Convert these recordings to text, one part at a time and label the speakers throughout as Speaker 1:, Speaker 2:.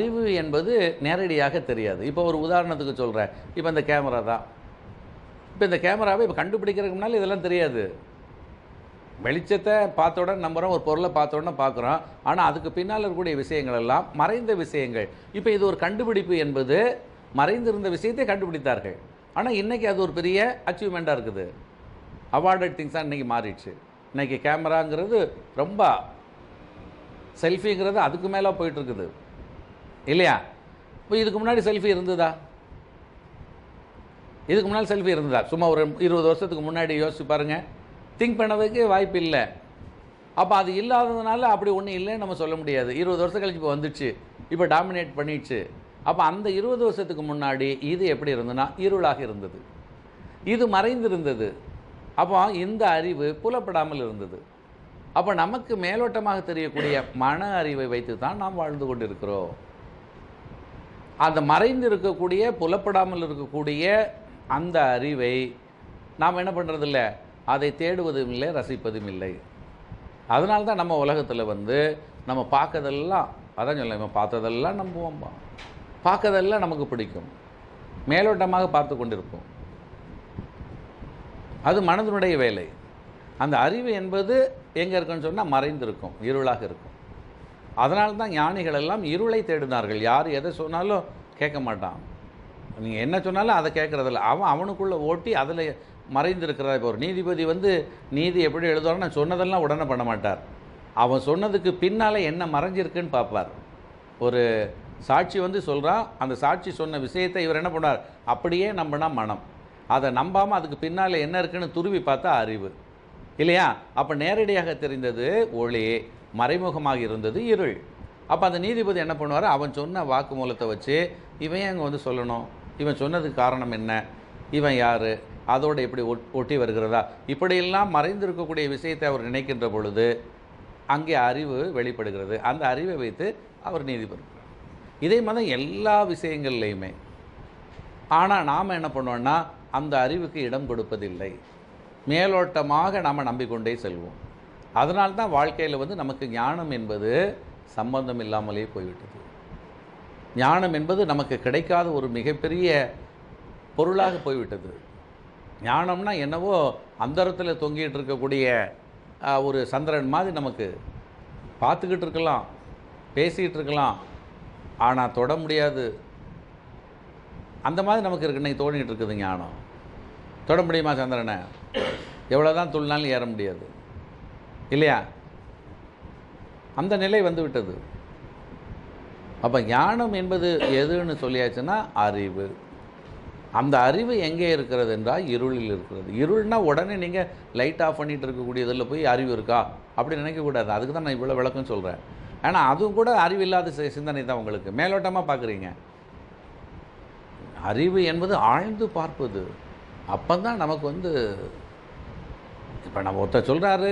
Speaker 1: அறிவு என்பது நேரடியாக தெரியாது. இப்போ ஒரு உதாரணத்துக்கு சொல்கிறேன் இப்போ இந்த கேமரா தான். இப்போ இந்த கேமராவை இப்போ கண்டுபிடிக்கிறதுக்கு முன்னால் இதெல்லாம் தெரியாது. வெளிச்சத்தை பார்த்த உடனே நம்புகிறோம் ஒரு பொருளை பார்த்த உடனே பார்க்குறோம். ஆனால் அதுக்கு பின்னால் இருக்கக்கூடிய விஷயங்கள் எல்லாம் மறைந்த விஷயங்கள். இப்போ இது ஒரு கண்டுபிடிப்பு என்பது மறைந்திருந்த விஷயத்தை கண்டுபிடித்தார்கள். ஆனால் இன்றைக்கி அது ஒரு பெரிய அச்சீவ்மெண்ட்டாக இருக்குது. அவார்டட் திங்ஸாக இன்றைக்கி மாறிடுச்சு. இன்றைக்கி கேமராங்கிறது ரொம்ப செல்ஃபிங்கிறது அதுக்கு மேலே போயிட்டுருக்குது இல்லையா? இப்போ இதுக்கு முன்னாடி செல்ஃபி இருந்ததா? இதுக்கு முன்னால் செல்ஃபி இருந்ததா? சும்மா ஒரு இருபது வருஷத்துக்கு முன்னாடி யோசிச்சு பாருங்கள் திங்க் பண்ணதுக்கு வாய்ப்பு இல்லை. அப்போ அது இல்லாததுனால அப்படி ஒன்றும் இல்லைன்னு நம்ம சொல்ல முடியாது. இருபது வருஷம் கழிச்சு இப்போ வந்துடுச்சு இப்போ டாமினேட் பண்ணிடுச்சு அப்போ அந்த இருபது வருஷத்துக்கு முன்னாடி இது எப்படி இருந்ததுன்னா இருளாக இருந்தது. இது மறைந்திருந்தது. அப்போ இந்த அறிவு புலப்படாமல் இருந்தது. அப்போ நமக்கு மேலோட்டமாக தெரியக்கூடிய மன அறிவை வைத்து தான் நாம் வாழ்ந்து கொண்டிருக்கிறோம். அந்த மறைந்து இருக்கக்கூடிய புலப்படாமல் இருக்கக்கூடிய அந்த அறிவை நாம் என்ன பண்ணுறதில்ல அதை தேடுவதும் இல்லை ரசிப்பதும் இல்லை. அதனால தான் நம்ம உலகத்தில் வந்து நம்ம பார்க்கறதெல்லாம் அதான் சொல்ல நம்ம பார்த்ததெல்லாம் நம்புவோம்பா பார்க்கறதெல்லாம் நமக்கு பிடிக்கும். மேலோட்டமாக பார்த்து கொண்டிருப்போம். அது மனதினுடைய வேலை. அந்த அறிவு என்பது எங்கே இருக்குன்னு சொன்னால் மறைந்திருக்கும் இருளாக இருக்கும். அதனால தான் ஞானிகள் எல்லாம் இருளை தேடினார்கள். யார் எதை சொன்னாலும் கேட்க மாட்டான். நீங்கள் என்ன சொன்னாலும் அதை கேட்குறதில்ல. அவன் அவனுக்குள்ளே ஓட்டி அதில் மறைந்திருக்கிறதா இப்போ ஒரு நீதிபதி வந்து நீதி எப்படி எழுதுவார்னா சொன்னதெல்லாம் உடனே பண்ண மாட்டார். அவன் சொன்னதுக்கு பின்னால் என்ன மறைஞ்சிருக்குன்னு பார்ப்பார். ஒரு சாட்சி வந்து சொல்கிறான் அந்த சாட்சி சொன்ன விஷயத்தை இவர் என்ன பண்ணார் அப்படியே நம்பினா மனம். அதை நம்பாமல் அதுக்கு பின்னால் என்ன இருக்குன்னு துருவி பார்த்தா அறிவு. இல்லையா? அப்போ நேரடியாக தெரிந்தது ஒளி. மறைமுகமாக இருந்தது இருள். அப்போ அந்த நீதிபதி என்ன பண்ணுவார்? அவன் சொன்ன வாக்குமூலத்தை வச்சு இவன் ஏன் அங்கே வந்து சொல்லணும்? இவன் சொன்னதுக்கு காரணம் என்ன? இவன் யார்? அதோடு எப்படி ஒட்- ஒட்டி வருகிறதா? இப்படியெல்லாம் மறைந்திருக்கக்கூடிய விஷயத்தை அவர் நினைக்கின்ற பொழுது அங்கே அறிவு வெளிப்படுகிறது. அந்த அறிவை வைத்து அவர் நீதிபதி. இதே மாதிரி எல்லா விஷயங்கள்லையுமே. ஆனால் நாம் என்ன பண்ணுவோம்னா அந்த அறிவுக்கு இடம் கொடுப்பதில்லை. மேலோட்டமாக நாம் நம்பிக்கொண்டே செல்வோம். அதனால தான் வாழ்க்கையில் வந்து நமக்கு ஞானம் என்பது சம்பந்தம் இல்லாமலே போய்விட்டது. ஞானம் என்பது நமக்கு கிடைக்காத ஒரு மிகப்பெரிய பொருளாக போய்விட்டது. ஞானம்னா என்னவோ அந்தரத்தில் தொங்கிட்டு இருக்கக்கூடிய ஒரு சந்திரன் மாதிரி நமக்கு பார்த்துக்கிட்டு இருக்கலாம் பேசிக்கிட்டு இருக்கலாம். ஆனால் தொட முடியாது. அந்த மாதிரி நமக்கு இருக்கு இன்னைக்கு தோணிகிட்டு இருக்குது ஞானம். தொட முடியுமா சந்திரனை? எவ்வளோ தான் துள்ளினாலும் ஏற முடியாது. இல்லையா? அந்த நிலை வந்துவிட்டது. அப்போ ஞானம் என்பது எதுன்னு சொல்லியாச்சுன்னா அறிவு. அந்த அறிவு எங்கே இருக்கிறது என்றால் இருளில் இருக்கிறது. இருள்னா உடனே நீங்கள் லைட் ஆஃப் பண்ணிகிட்டு இருக்கக்கூடியதில் போய் அறிவு இருக்கா? அப்படி நினைக்கக்கூடாது. அதுக்கு தான் நான் இவ்வளோ விளக்கம் சொல்கிறேன் ஏன்னா அதுவும் கூட அறிவில்லாத இல்லாத சிந்தனை தான் உங்களுக்கு. மேலோட்டமாக பார்க்குறீங்க அறிவு என்பது ஆழ்ந்து பார்ப்பது. அப்போ தான் நமக்கு வந்து இப்போ நம்ம ஒருத்தர் சொல்கிறாரு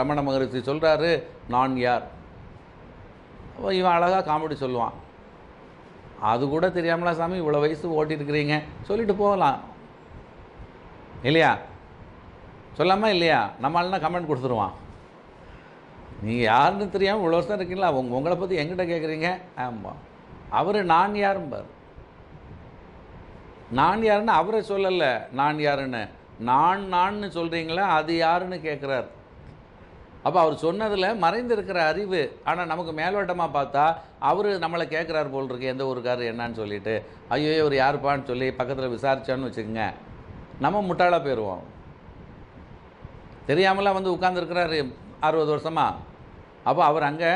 Speaker 1: ரமண மகரிஷி சொல்கிறாரு நான் யார்? இவன் அழகாக காமெடி சொல்லுவான். அது கூட தெரியாமலா சாமி இவ்வளோ வயசு ஓட்டிட்டு இருக்கிறீங்க சொல்லிட்டு போகலாம். இல்லையா? சொல்லாமல் இல்லையா? நம்மளால கமெண்ட் கொடுத்துருவான். நீங்கள் யாருன்னு தெரியாமல் இவ்வளோ வருஷம் இருக்கீங்களா? உங்க உங்களை பற்றி எங்கிட்ட கேட்குறீங்க ஆமாம் அவர் நான் யாரும்பார். நான் யாருன்னு அவரை சொல்லலை. நான் யாருன்னு? நான் நான்னு சொல்கிறீங்களா அது யாருன்னு கேட்குறார் அப்போ அவர் சொன்னதில் மறைந்திருக்கிற அறிவு ஆனால் நமக்கு மேலோட்டமாக பார்த்தா அவர் நம்மளை கேட்குறாரு போல் இருக்கு எந்த ஊருக்கார் என்னன்னு சொல்லிட்டு. ஐயோ இவர் யாருப்பான்னு சொல்லி பக்கத்தில் விசாரித்தான்னு வச்சுக்கோங்க. நம்ம முட்டாளாக போயிடுவோம் தெரியாமலாம் வந்து உட்காந்துருக்கிறாரு அறுபது வருஷமாக அப்போ அவர் அங்கே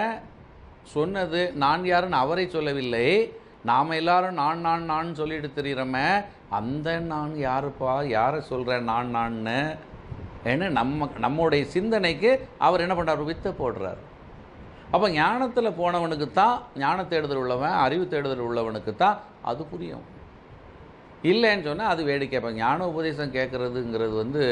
Speaker 1: சொன்னது நான் யாருன்னு அவரை சொல்லவில்லை. நாம் எல்லாரும் நான் நான் நான் சொல்லிட்டு தெரிகிறோமே அந்த நான் யாருப்பா? யாரை சொல்கிறேன் நான் நான்னு? ஏன்னு நம்ம நம்முடைய சிந்தனைக்கு அவர் என்ன பண்ணுறாரு வித்தை போடுறார். அப்போ ஞானத்தில் போனவனுக்கு தான் ஞான தேடுதல் உள்ளவன் அறிவு தேடுதல் உள்ளவனுக்கு தான் அது புரியும். இல்லைன்னு சொன்னால் அது வேடிக்கை. இப்போ ஞான உபதேசம் கேட்குறதுங்கிறது வந்து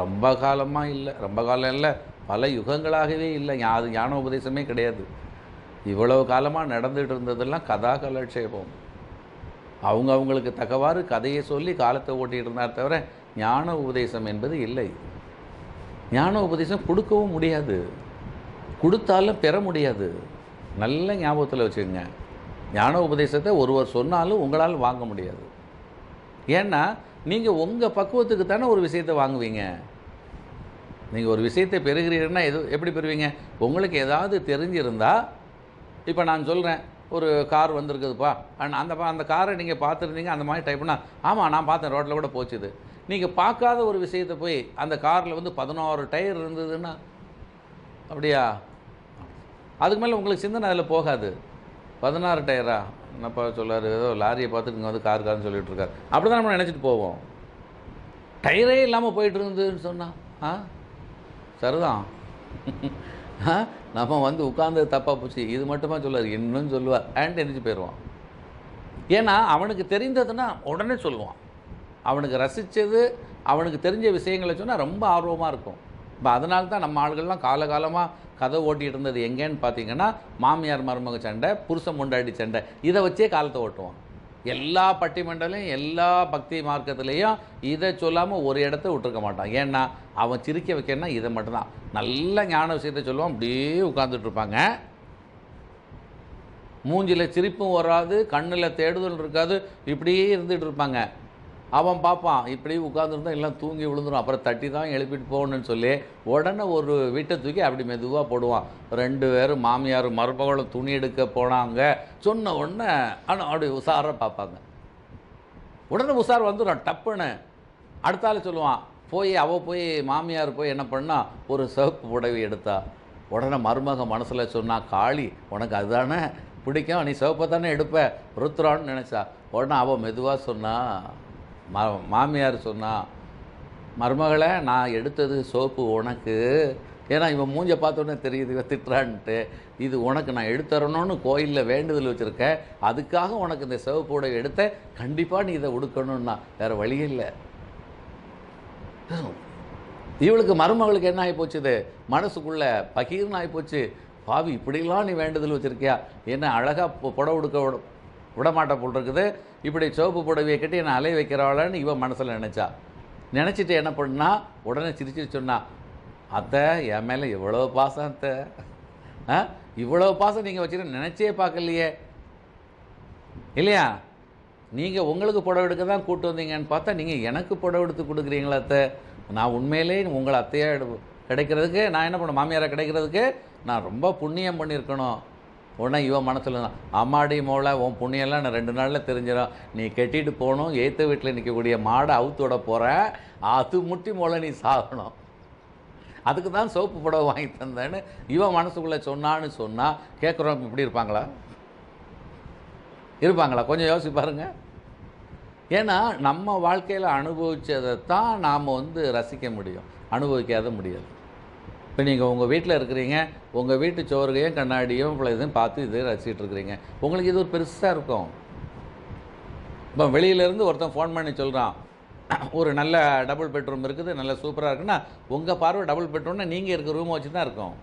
Speaker 1: ரொம்ப காலமாக இல்லை. ரொம்ப காலம் இல்லை. பல யுகங்களாகவே இல்லை. அது ஞான உபதேசமே கிடையாது. இவ்வளவு காலமாக நடந்துகிட்டு இருந்ததெல்லாம் கதா கலட்சேபம் அவங்க அவங்களுக்கு தக்கவாறு கதையை சொல்லி காலத்தை ஓட்டிகிட்டு இருந்தார் தவிர ஞான உபதேசம் என்பது இல்லை. ஞான உபதேசம் கொடுக்கவும் முடியாது. கொடுத்தாலும் பெற முடியாது. நல்ல ஞாபகத்தில் வச்சுக்கோங்க. ஞான உபதேசத்தை ஒருவர் சொன்னாலும் உங்களால் வாங்க முடியாது. ஏன்னா நீங்கள் உங்கள் பக்குவத்துக்கு தானே ஒரு விஷயத்தை வாங்குவீங்க. நீங்கள் ஒரு விஷயத்தை பெறுகிறீர்கள்னா எது எப்படி பெறுவீங்க? உங்களுக்கு ஏதாவது தெரிஞ்சிருந்தால் இப்போ நான் சொல்கிறேன் ஒரு கார் வந்திருக்குதுப்பா. அண்ட் அந்த அந்த காரை நீங்கள் பார்த்துருந்தீங்க அந்த மாதிரி டைப்னா ஆமாம் நான் பார்த்தேன் ரோட்டில் கூட போச்சுது. நீங்கள் பார்க்காத ஒரு விஷயத்தை போய் அந்த காரில் வந்து பதினோரு டயர் இருந்ததுன்னா அப்படியா? அதுக்கு மேலே உங்களுக்கு சிந்தனை அதில் போகாது. பதினாறு டயரா என்னப்பா சொல்லாரு ஏதோ லாரியை பார்த்துட்டு இங்கே வந்து கார் கார்னு சொல்லிட்டு இருக்காரு. அப்படி தான் நம்ம நினச்சிட்டு போவோம். டயரே இல்லாமல் போயிட்டு இருந்ததுன்னு சொன்னால் ஆ? சரிதான். நம்ம வந்து உட்கார்ந்தது தப்பாக போச்சு. இது மட்டுமா சொல்லுவார்? இன்னும் சொல்லுவார். அண்ட் எந்திரிச்சு போயிடுவான். ஏன்னா அவனுக்கு தெரிந்ததுன்னா உடனே சொல்லுவான். அவனுக்கு ரசித்தது அவனுக்கு தெரிஞ்ச விஷயங்களை சொன்னால் ரொம்ப ஆர்வமாக இருக்கும். இப்போ அதனால தான் நம்ம ஆளுகள்லாம் காலகாலமாக கதை ஓட்டிகிட்டு இருந்தது எங்கேன்னு பார்த்தீங்கன்னா மாமியார் மருமக சண்டை புருஷன் முண்டாடி சண்டை. இதை வச்சே காலத்தை ஓட்டுவான். எல்லா பட்டிமண்டலையும் எல்லா பக்தி மார்க்கத்துலேயும் இதை சொல்லாமல் ஒரு இடத்த விட்டுருக்க மாட்டான். ஏன்னா அவன் சிரிக்க வைக்கணும்னா இதை மட்டும்தான். நல்ல ஞான விஷயத்தை சொல்லுவான் அப்படியே உட்காந்துட்டு இருப்பாங்க. மூஞ்சில் சிரிப்பும் வராது கண்ணில் தேடுதல் இருக்காது இப்படியே இருந்துகிட்டு இருப்பாங்க. அவன் பார்ப்பான் இப்படி உட்காந்துருந்தா எல்லாம் தூங்கி விழுந்துரும் அப்புறம் தட்டி தான் எழுப்பிட்டு போகணும்னு சொல்லி உடனே ஒரு வீட்டை தூக்கி அப்படி மெதுவாக போடுவான். ரெண்டு பேரும் மாமியார் மருமகளும் துணி எடுக்க போனாங்க. சொன்ன உடனே ஆனால் அப்படி உஷாராக பார்ப்பாங்க. உடனே உஷார் வந்துடும் டப்புன்னு. அடுத்தால சொல்லுவான் போய் அவள் போய் மாமியார் போய் என்ன பண்ணா ஒரு சிவப்பு புடவை எடுத்தா. உடனே மருமக மனசில் சொன்னா காளி உனக்கு அதுதானே பிடிக்கும்? நீ சிவப்பை தானே எடுப்ப? ருத்ரான்னு நினச்சா. உடனே அவள் மெதுவாக சொன்னா மா மாமியார் சொன்னா மருமகளை நான் எடுத்தது சோப்பு உனக்கு. ஏன்னா இவன் மூஞ்ச பார்த்தோன்னே தெரியுது இவன் திட்டுறான்ட்டு. இது உனக்கு நான் எடுத்துறணும்னு கோயிலில் வேண்டுதல் வச்சுருக்கேன் அதுக்காக உனக்கு இந்த சிவப்பு உடவை எடுத்த கண்டிப்பாக நீ இதை உடுக்கணும்னா. வேறு வழி இல்லை. இவளுக்கு மருமகளுக்கு என்ன ஆகி போச்சுது? மனசுக்குள்ளே பகீர்னு ஆகி போச்சு. பாவி இப்படிலாம் நீ வேண்டுதல் வச்சிருக்கியா? என்ன அழகாக புடவை உடுக்க விட விடமாட்ட போல் இருக்குது இப்படி சிவப்பு புடவையை கட்டி என்னை அலைய வைக்கிறாளன்னு இவன் மனசில் நினச்சா. நினச்சிட்டு என்ன பண்ணா? உடனே சிரிச்சு சொன்னா அத்தை என் மேலே இவ்வளோ பாசம் அத்தை. ஆ? இவ்வளோ பாசம் நீங்கள் வச்சுட்டு நினச்சே பார்க்கலையே. இல்லையா? நீங்கள் உங்களுக்கு புடவை எடுக்க தான் கூட்டு வந்தீங்கன்னு பார்த்தா நீங்கள் எனக்கு புடவை எடுத்து கொடுக்குறீங்களா அத்தை? நான் உண்மையிலே உங்களை அத்தையாக எடு கிடைக்கிறதுக்கு நான் என்ன பண்ண மாமியாராக கிடைக்கிறதுக்கு நான் ரொம்ப புண்ணியம் பண்ணியிருக்கணும். உடனே இவன் மனசில் அம்மாடி மோளை உன் புண்ணியெல்லாம் நான் ரெண்டு நாளில் தெரிஞ்சிடும் நீ கட்டிட்டு போகணும் ஏற்ற வீட்டில் நிற்கக்கூடிய மாடை அவுத்து விட போகிற அது முட்டி மோளை நீ சாகணும். அதுக்கு தான் சோப்பு புடவை வாங்கி தந்தேன்னு இவன் மனசுக்குள்ளே சொன்னான்னு சொன்னால் கேட்குறவங்க இப்படி இருப்பாங்களா? இருப்பாங்களா? கொஞ்சம் யோசிச்சு பாருங்க. ஏன்னா நம்ம வாழ்க்கையில் அனுபவித்ததை தான் நாம் வந்து ரசிக்க முடியும். அனுபவிக்காத முடியாது. இப்போ நீங்கள் உங்கள் வீட்டில் இருக்கிறீங்க உங்கள் வீட்டு சோறுகையும் கண்ணாடியும் இதையும் பார்த்து இது ரசிச்சிட்டு இருக்கிறீங்க. உங்களுக்கு இது ஒரு பெருசாக இருக்கும். இப்போ வெளியிலேருந்து ஒருத்தன் ஃபோன் பண்ணி சொல்கிறான் ஒரு நல்ல டபுள் பெட்ரூம் இருக்குது நல்ல சூப்பராக இருக்குன்னா உங்கள் பார்வை டபுள் பெட்ரூம்னா நீங்கள் இருக்க ரூமை வச்சு தான் இருக்கும்.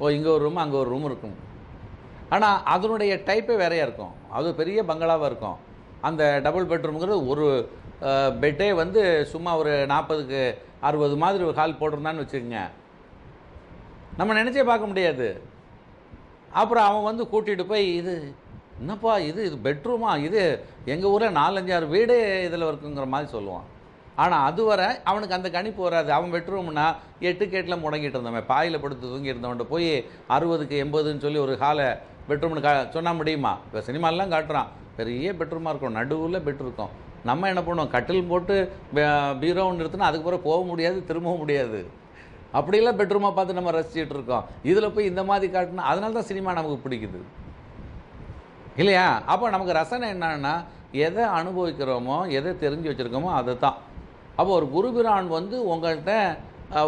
Speaker 1: ஓ இங்கே ஒரு ரூம் அங்கே ஒரு ரூம் இருக்கும். ஆனால் அதனுடைய டைப்பே வேறையாக இருக்கும். அது பெரிய பங்களாவாக இருக்கும். அந்த டபுள் பெட்ரூம்ங்கிறது ஒரு பெட்டே வந்து சும்மா ஒரு நாற்பதுக்கு அறுபது மாதிரி ஒரு ஹால் போட்டிருந்தான்னு வச்சுக்கோங்க. நம்ம நினச்சே பார்க்க முடியாது. அப்புறம் அவன் வந்து கூட்டிகிட்டு போய் இது என்னப்பா இது? இது பெட்ரூமா இது எங்கள் ஊரில் நாலஞ்சாறு வீடே இதில் இருக்குங்கிற மாதிரி சொல்லுவான். ஆனால் அதுவரை அவனுக்கு அந்த கணிப்பு வராது. அவன் பெட்ரூம்னா எட்டு கேட்டில் முடங்கிட்டு இருந்தவன். பாயில் படுத்து தூங்கி இருந்தவன்ட்டு போய் அறுபதுக்கு எண்பதுன்னு சொல்லி ஒரு ஹாலை பெட்ரூம்னு கா சொன்னால் முடியுமா? இப்போ சினிமாலாம் காட்டுறான். பெரிய பெட்ரூமாக இருக்கும். நடுவில் பெட் இருக்கும். நம்ம என்ன பண்ணுவோம்? கட்டில் போட்டு பீரோன்னு நிறுத்தினா அதுக்கு பிறகு போக முடியாது திரும்பவும் முடியாது. அப்படிலாம் பெட்ரூமாக பார்த்து நம்ம ரசிச்சிட்டு இருக்கோம். இதில் போய் இந்த மாதிரி காட்டினா அதனால தான் சினிமா நமக்கு பிடிக்குது. இல்லையா? அப்போ நமக்கு ரசனை என்னன்னா எதை அனுபவிக்கிறோமோ எதை தெரிஞ்சு வச்சுருக்கோமோ அதை தான் அப்போ ஒரு குருபிரான் வந்து உங்கள்கிட்ட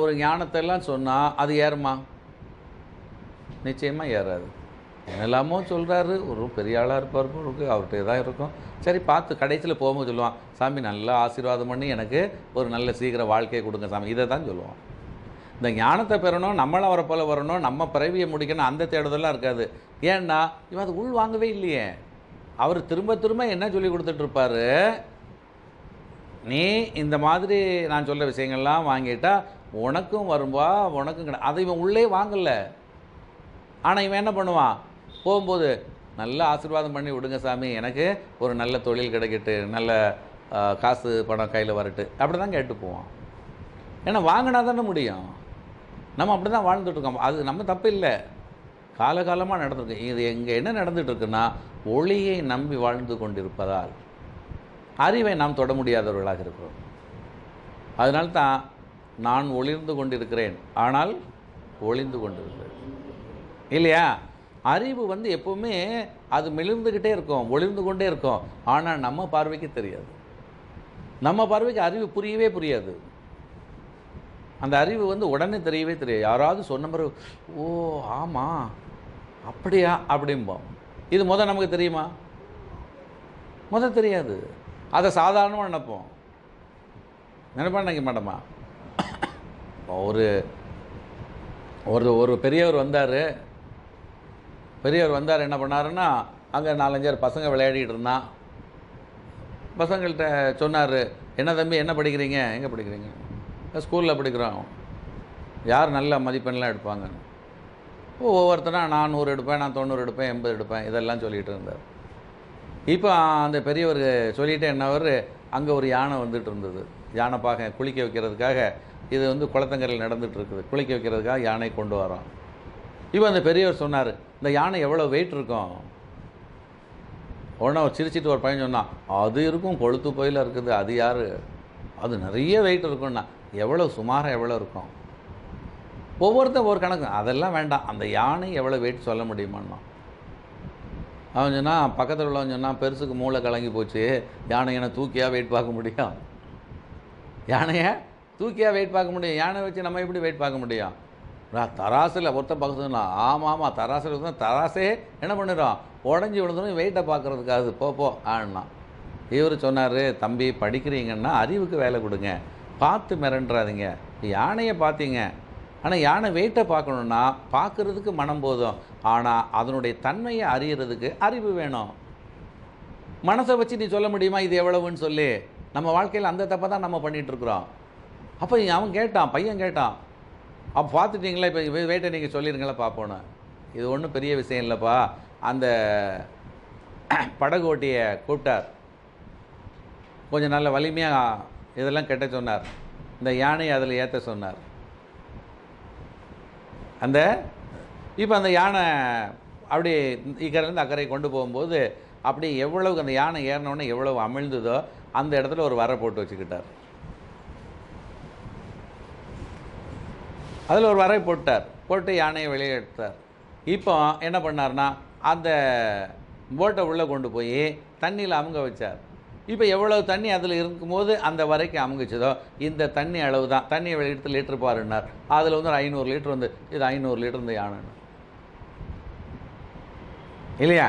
Speaker 1: ஒரு ஞானத்தை எல்லாம் சொன்னால் அது ஏறுமா? நிச்சயமாக ஏறாது. என்னெல்லாமோ சொல்கிறாரு ஒரு பெரிய ஆளாக இருப்பார் இருக்கு. அவர்கிட்ட தான் இருக்கும். சரி பார்த்து கடைசியில் போகும்போது சொல்லுவான் சாமி நல்லா ஆசீர்வாதம் பண்ணி எனக்கு ஒரு நல்ல சீக்கிர வாழ்க்கையை கொடுங்க சாமி. இதை தான் சொல்லுவான் இந்த ஞானத்தை பெறணும் நம்மளும் அவரை போல வரணும் நம்ம பிறவியை முடிக்கணும் அந்த தேடுதலாம் இருக்காது. ஏன்னா இவன் அது உள் வாங்கவே இல்லையே. அவர் திரும்ப திரும்ப என்ன சொல்லி கொடுத்துட்ருப்பாரு நீ இந்த மாதிரி நான் சொல்ல விஷயங்கள்லாம் வாங்கிட்டா உனக்கும் வரும்பா உனக்கும் கிடையாது அதை இவன் உள்ளே வாங்கலை. ஆனால் இவன் என்ன பண்ணுவான்? போகும்போது நல்ல ஆசீர்வாதம் பண்ணி விடுங்க சாமி. எனக்கு ஒரு நல்ல தொழில் கிடைக்கட்டு நல்ல காசு பணம் கையில் வரட்டு. அப்படி தான் கேட்டு போவோம். ஏன்னா வாங்கினா தானே முடியும். நம்ம அப்படி தான் வாழ்ந்துட்டுருக்கோம் அது நம்ம தப்பு இல்லை. காலகாலமாக நடந்திருக்கு. இது எங்கே என்ன நடந்துகிட்ருக்குன்னா ஒளியை நம்பி வாழ்ந்து கொண்டிருப்பதால் அறிவை நாம் தொட முடியாதவர்களாக இருக்கிறோம். அதனால தான் நான் ஒளிர்ந்து கொண்டிருக்கிறேன். ஆனால் ஒளிந்து கொண்டிருக்கிறேன். இல்லையா? அறிவு வந்து எப்போவுமே அது மெலிர்ந்துக்கிட்டே இருக்கும் ஒளிர்ந்து கொண்டே இருக்கும். ஆனால் நம்ம பார்வைக்கு தெரியாது. நம்ம பார்வைக்கு அறிவு புரியவே புரியாது. அந்த அறிவு வந்து உடனே தெரியவே தெரியாது. யாராவது சொன்ன பிறகு ஓ ஆமாம் அப்படியா? அப்படிம்போம். இது முத நமக்கு தெரியுமா? முத தெரியாது. அதை சாதாரணமாக நினைப்போம். நினைப்பா நினைக்க மாட்டோமா ஒரு ஒரு ஒரு பெரியவர் வந்தார். பெரியவர் வந்தார் என்ன பண்ணாருன்னா அங்கே நாலஞ்சாறு பசங்க விளையாடிட்டு இருந்தான். பசங்கள்கிட்ட சொன்னார் என்ன தம்பி என்ன படிக்கிறீங்க? எங்கே படிக்கிறீங்க? ஸ்கூலில் படிக்கிறோம். யார் நல்ல மதிப்பெண்லாம் எடுப்பாங்க ஒவ்வொருத்தனா நான் நூறு எடுப்பேன் நான் தொண்ணூறு எடுப்பேன் எண்பது எடுப்பேன் இதெல்லாம் சொல்லிகிட்டு இருந்தார். இப்போ அந்த பெரியவர் சொல்லிட்டு என்னவர் அங்கே ஒரு யானை வந்துட்டு இருந்தது. யானை பார்க்க குளிக்க வைக்கிறதுக்காக இது வந்து குளத்தங்கரையில் நடந்துகிட்ருக்குது இருக்குது. குளிக்க வைக்கிறதுக்காக யானை கொண்டு வரோம் இப்போ அந்த பெரியவர் சொன்னார் இந்த யானை எவ்வளோ வெயிட் இருக்கும்? உடனே அவர் சிரிச்சிட்டு ஒரு பையன் சொன்னான் அது இருக்கும் கொளுத்து போயில் இருக்குது அது யார்? அது நிறைய வெயிட் இருக்கும்னா எவ்வளோ சுமாராக எவ்வளோ இருக்கும்? ஒவ்வொருத்தன் ஒரு கணக்கு அதெல்லாம் வேண்டாம் அந்த யானை எவ்வளோ வெயிட் சொல்ல முடியுமான்னா அவன் சொன்னால் பக்கத்தில் உள்ளவன் சொன்னால் பெருசுக்கு மூளை கலங்கி போச்சு யானையை தூக்கியா வெயிட் பார்க்க முடியும்? யானையை தூக்கியா வெயிட் பார்க்க முடியும்? யானை வச்சு நம்ம எப்படி வெயிட் பார்க்க முடியும்? நான் தராசில் ஒருத்தன் பக்கத்துல ஆமாம் ஆமாம் தராசில் இருந்தால் தராசே என்ன பண்ணிடும் உடஞ்சி விழுந்தோம் வெயிட்டை பார்க்குறதுக்காது போ போ ஆனா இவர் சொன்னார் தம்பி படிக்கிறீங்கன்னா அறிவுக்கு வேலை கொடுங்க. பார்த்து மிரண்டுறாதீங்க யானையை பார்த்தீங்க? ஆனால் யானை வெயிட்டை பார்க்கணுன்னா பார்க்குறதுக்கு மனம் போதும். ஆனால் அதனுடைய தன்மையை அறியறதுக்கு அறிவு வேணும். மனசை வச்சு நீ சொல்ல முடியுமா? இது எவ்வளவுன்னு சொல்லி. நம்ம வாழ்க்கையில் அந்த தப்பை தான் நம்ம பண்ணிகிட்ருக்குறோம் அப்போ அவன் கேட்டான் பையன் கேட்டான் அப்போ பார்த்துட்டிங்களா? இப்போ வெயிட்டை நீங்கள் சொல்லிடுங்களா பார்ப்போன்னு. இது ஒன்றும் பெரிய விஷயம் இல்லைப்பா. அந்த படகு ஓட்டியை கூப்பிட்டார். கொஞ்சம் நல்ல வலிமையாக இதெல்லாம் கெட்ட சொன்னார். இந்த யானையை அதில் ஏற்ற சொன்னார். அந்த இப்போ அந்த யானை அப்படி இக்கரையிலேருந்து அக்கறை கொண்டு போகும்போது அப்படி எவ்வளவுக்கு அந்த யானை ஏறினோடனே எவ்வளவு அமிழ்ந்ததோ அந்த இடத்துல ஒரு வரை போட்டு வச்சுக்கிட்டார். அதில் ஒரு வரை போட்டார் போட்டு யானையை வெளியே எடுத்தார். இப்போ என்ன பண்ணார்னா அந்த போட்டை உள்ளே கொண்டு போய் தண்ணியில் அமுங்க வச்சார். இப்போ எவ்வளவு தண்ணி அதில் இருக்கும்போது அந்த வரைக்கும் அமுங்கிச்சதோ இந்த தண்ணி அளவு தான். தண்ணியை வெளியே லிட்டர் பாருன்னார். அதில் வந்து ஒரு ஐநூறு லிட்டர் வந்து இது ஐநூறு லிட்டர் இந்த யானைன்னு இல்லையா?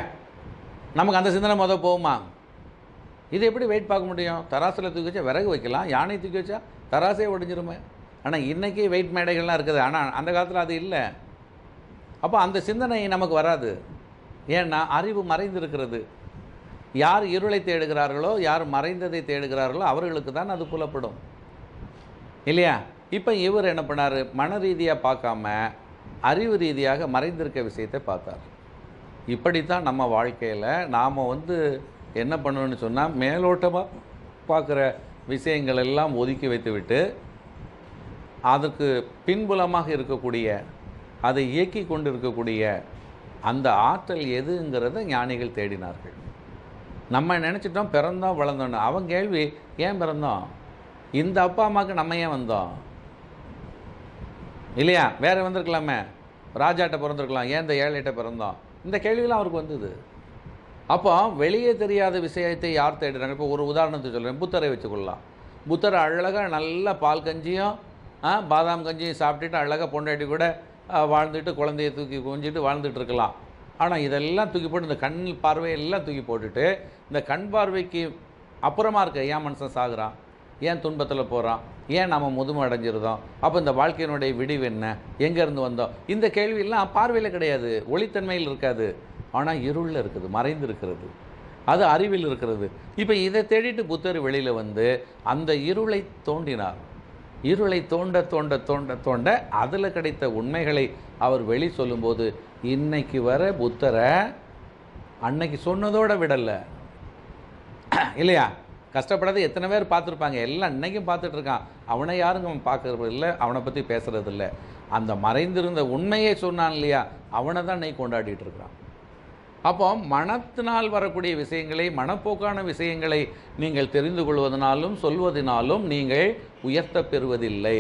Speaker 1: நமக்கு அந்த சிந்தனை மொதல் போகுமா? இது எப்படி வெயிட் பார்க்க முடியும்? தராசில் தூக்கி வச்சா விறகு வைக்கலாம் யானை தூக்கி வச்சா தராசே ஒடிஞ்சிருமே. ஆனால் இன்றைக்கி வெயிட் மேடைகள்லாம் இருக்குது. ஆனால் அந்த காலத்தில் அது இல்லை. அப்போ அந்த சிந்தனை நமக்கு வராது. ஏன்னா அறிவு மறைந்திருக்கிறது. யார் இருளை தேடுகிறார்களோ யார் மறைந்ததை தேடுகிறார்களோ அவர்களுக்கு தான் அது புலப்படும். இல்லையா? இப்போ இவர் என்ன பண்ணார்? மன ரீதியாக பார்க்காம அறிவு ரீதியாக மறைந்திருக்க விஷயத்தை பார்த்தார். இப்படித்தான் நம்ம வாழ்க்கையில் நாம் வந்து என்ன பண்ணணும்னு சொன்னால் மேலோட்டமாக பார்க்குற விஷயங்கள் எல்லாம் ஒதுக்கி வைத்துவிட்டு அதற்கு பின்புலமாக இருக்கக்கூடிய அதை இயக்கி கொண்டு இருக்கக்கூடிய அந்த ஆற்றல் எதுங்கிறத ஞானிகள் தேடினார்கள். நம்ம நினச்சிட்டோம் பிறந்தோம் வளர்ந்தோன்னு. அவன் கேள்வி ஏன் பிறந்தோம்? இந்த அப்பா அம்மாவுக்கு நம்ம ஏன் வந்தோம்? இல்லையா? வேறு வந்திருக்கலாமே. ராஜாட்ட பிறந்திருக்கலாம். ஏன் இந்த ஏழைகிட்ட பிறந்தோம்? இந்த கேள்வியெலாம் அவருக்கு வந்தது. அப்போ வெளியே தெரியாத விஷயத்தை யார் தேடுறாங்க? இப்போ ஒரு உதாரணத்தை சொல்கிறேன் புத்தரை வச்சுக்கொள்ளலாம். புத்தர் அழகாக நல்ல பால் கஞ்சியும் பாதாம் கஞ்சி சாப்பிட்டுட்டு அழகாக பொண்டாட்டி கூட வாழ்ந்துட்டு குழந்தைய தூக்கி கொஞ்சிட்டு வாழ்ந்துட்டு இருக்கலாம். ஆனால் இதெல்லாம் தூக்கி போட்டு இந்த கண் பார்வையெல்லாம் தூக்கி போட்டுட்டு இந்த கண் பார்வைக்கு அப்புறமா இருக்க ஏன் மனுஷன் சாகுறான்? ஏன் துன்பத்தில் போகிறான் ஏன் நம்ம முதுமை அடைஞ்சிருந்தோம் அப்போ இந்த வாழ்க்கையினுடைய விடிவு என்ன? எங்கேருந்து வந்தோம்? இந்த கேள்வியெல்லாம் பார்வையில் கிடையாது. ஒளித்தன்மையில் இருக்காது. ஆனால் இருளில் இருக்குது மறைந்து இருக்கிறது அது அறிவில் இருக்கிறது. இப்போ இதை தேடிட்டு புத்தர் வெளியில் வந்து அந்த இருளை தோண்டினார். இருளை தோண்ட தோண்ட தோண்ட தோண்ட அதில் கிடைத்த உண்மைகளை அவர் வெளி சொல்லும்போது இன்னைக்கு வர புத்தரை அன்னைக்கு சொன்னதோட விடலை. இல்லையா? கஷ்டப்படாத எத்தனை பேர் பார்த்துருப்பாங்க. எல்லாம் அன்னைக்கும் பார்த்துட்டு இருக்கான் அவனை யாருங்க அவன் பார்க்கறது இல்லை அவனை பற்றி பேசுறது இல்லை. அந்த மறைந்திருந்த உண்மையை சொன்னான் இல்லையா? அவனை தான் இன்னைக்கு கொண்டாடிட்டு இருக்கிறான். அப்போ மனத்தினால் வரக்கூடிய விஷயங்களை மனப்போக்கான விஷயங்களை நீங்கள் தெரிந்து கொள்வதனாலும் சொல்வதனாலும் நீங்கள் உயர்த்த பெறுவதில்லை.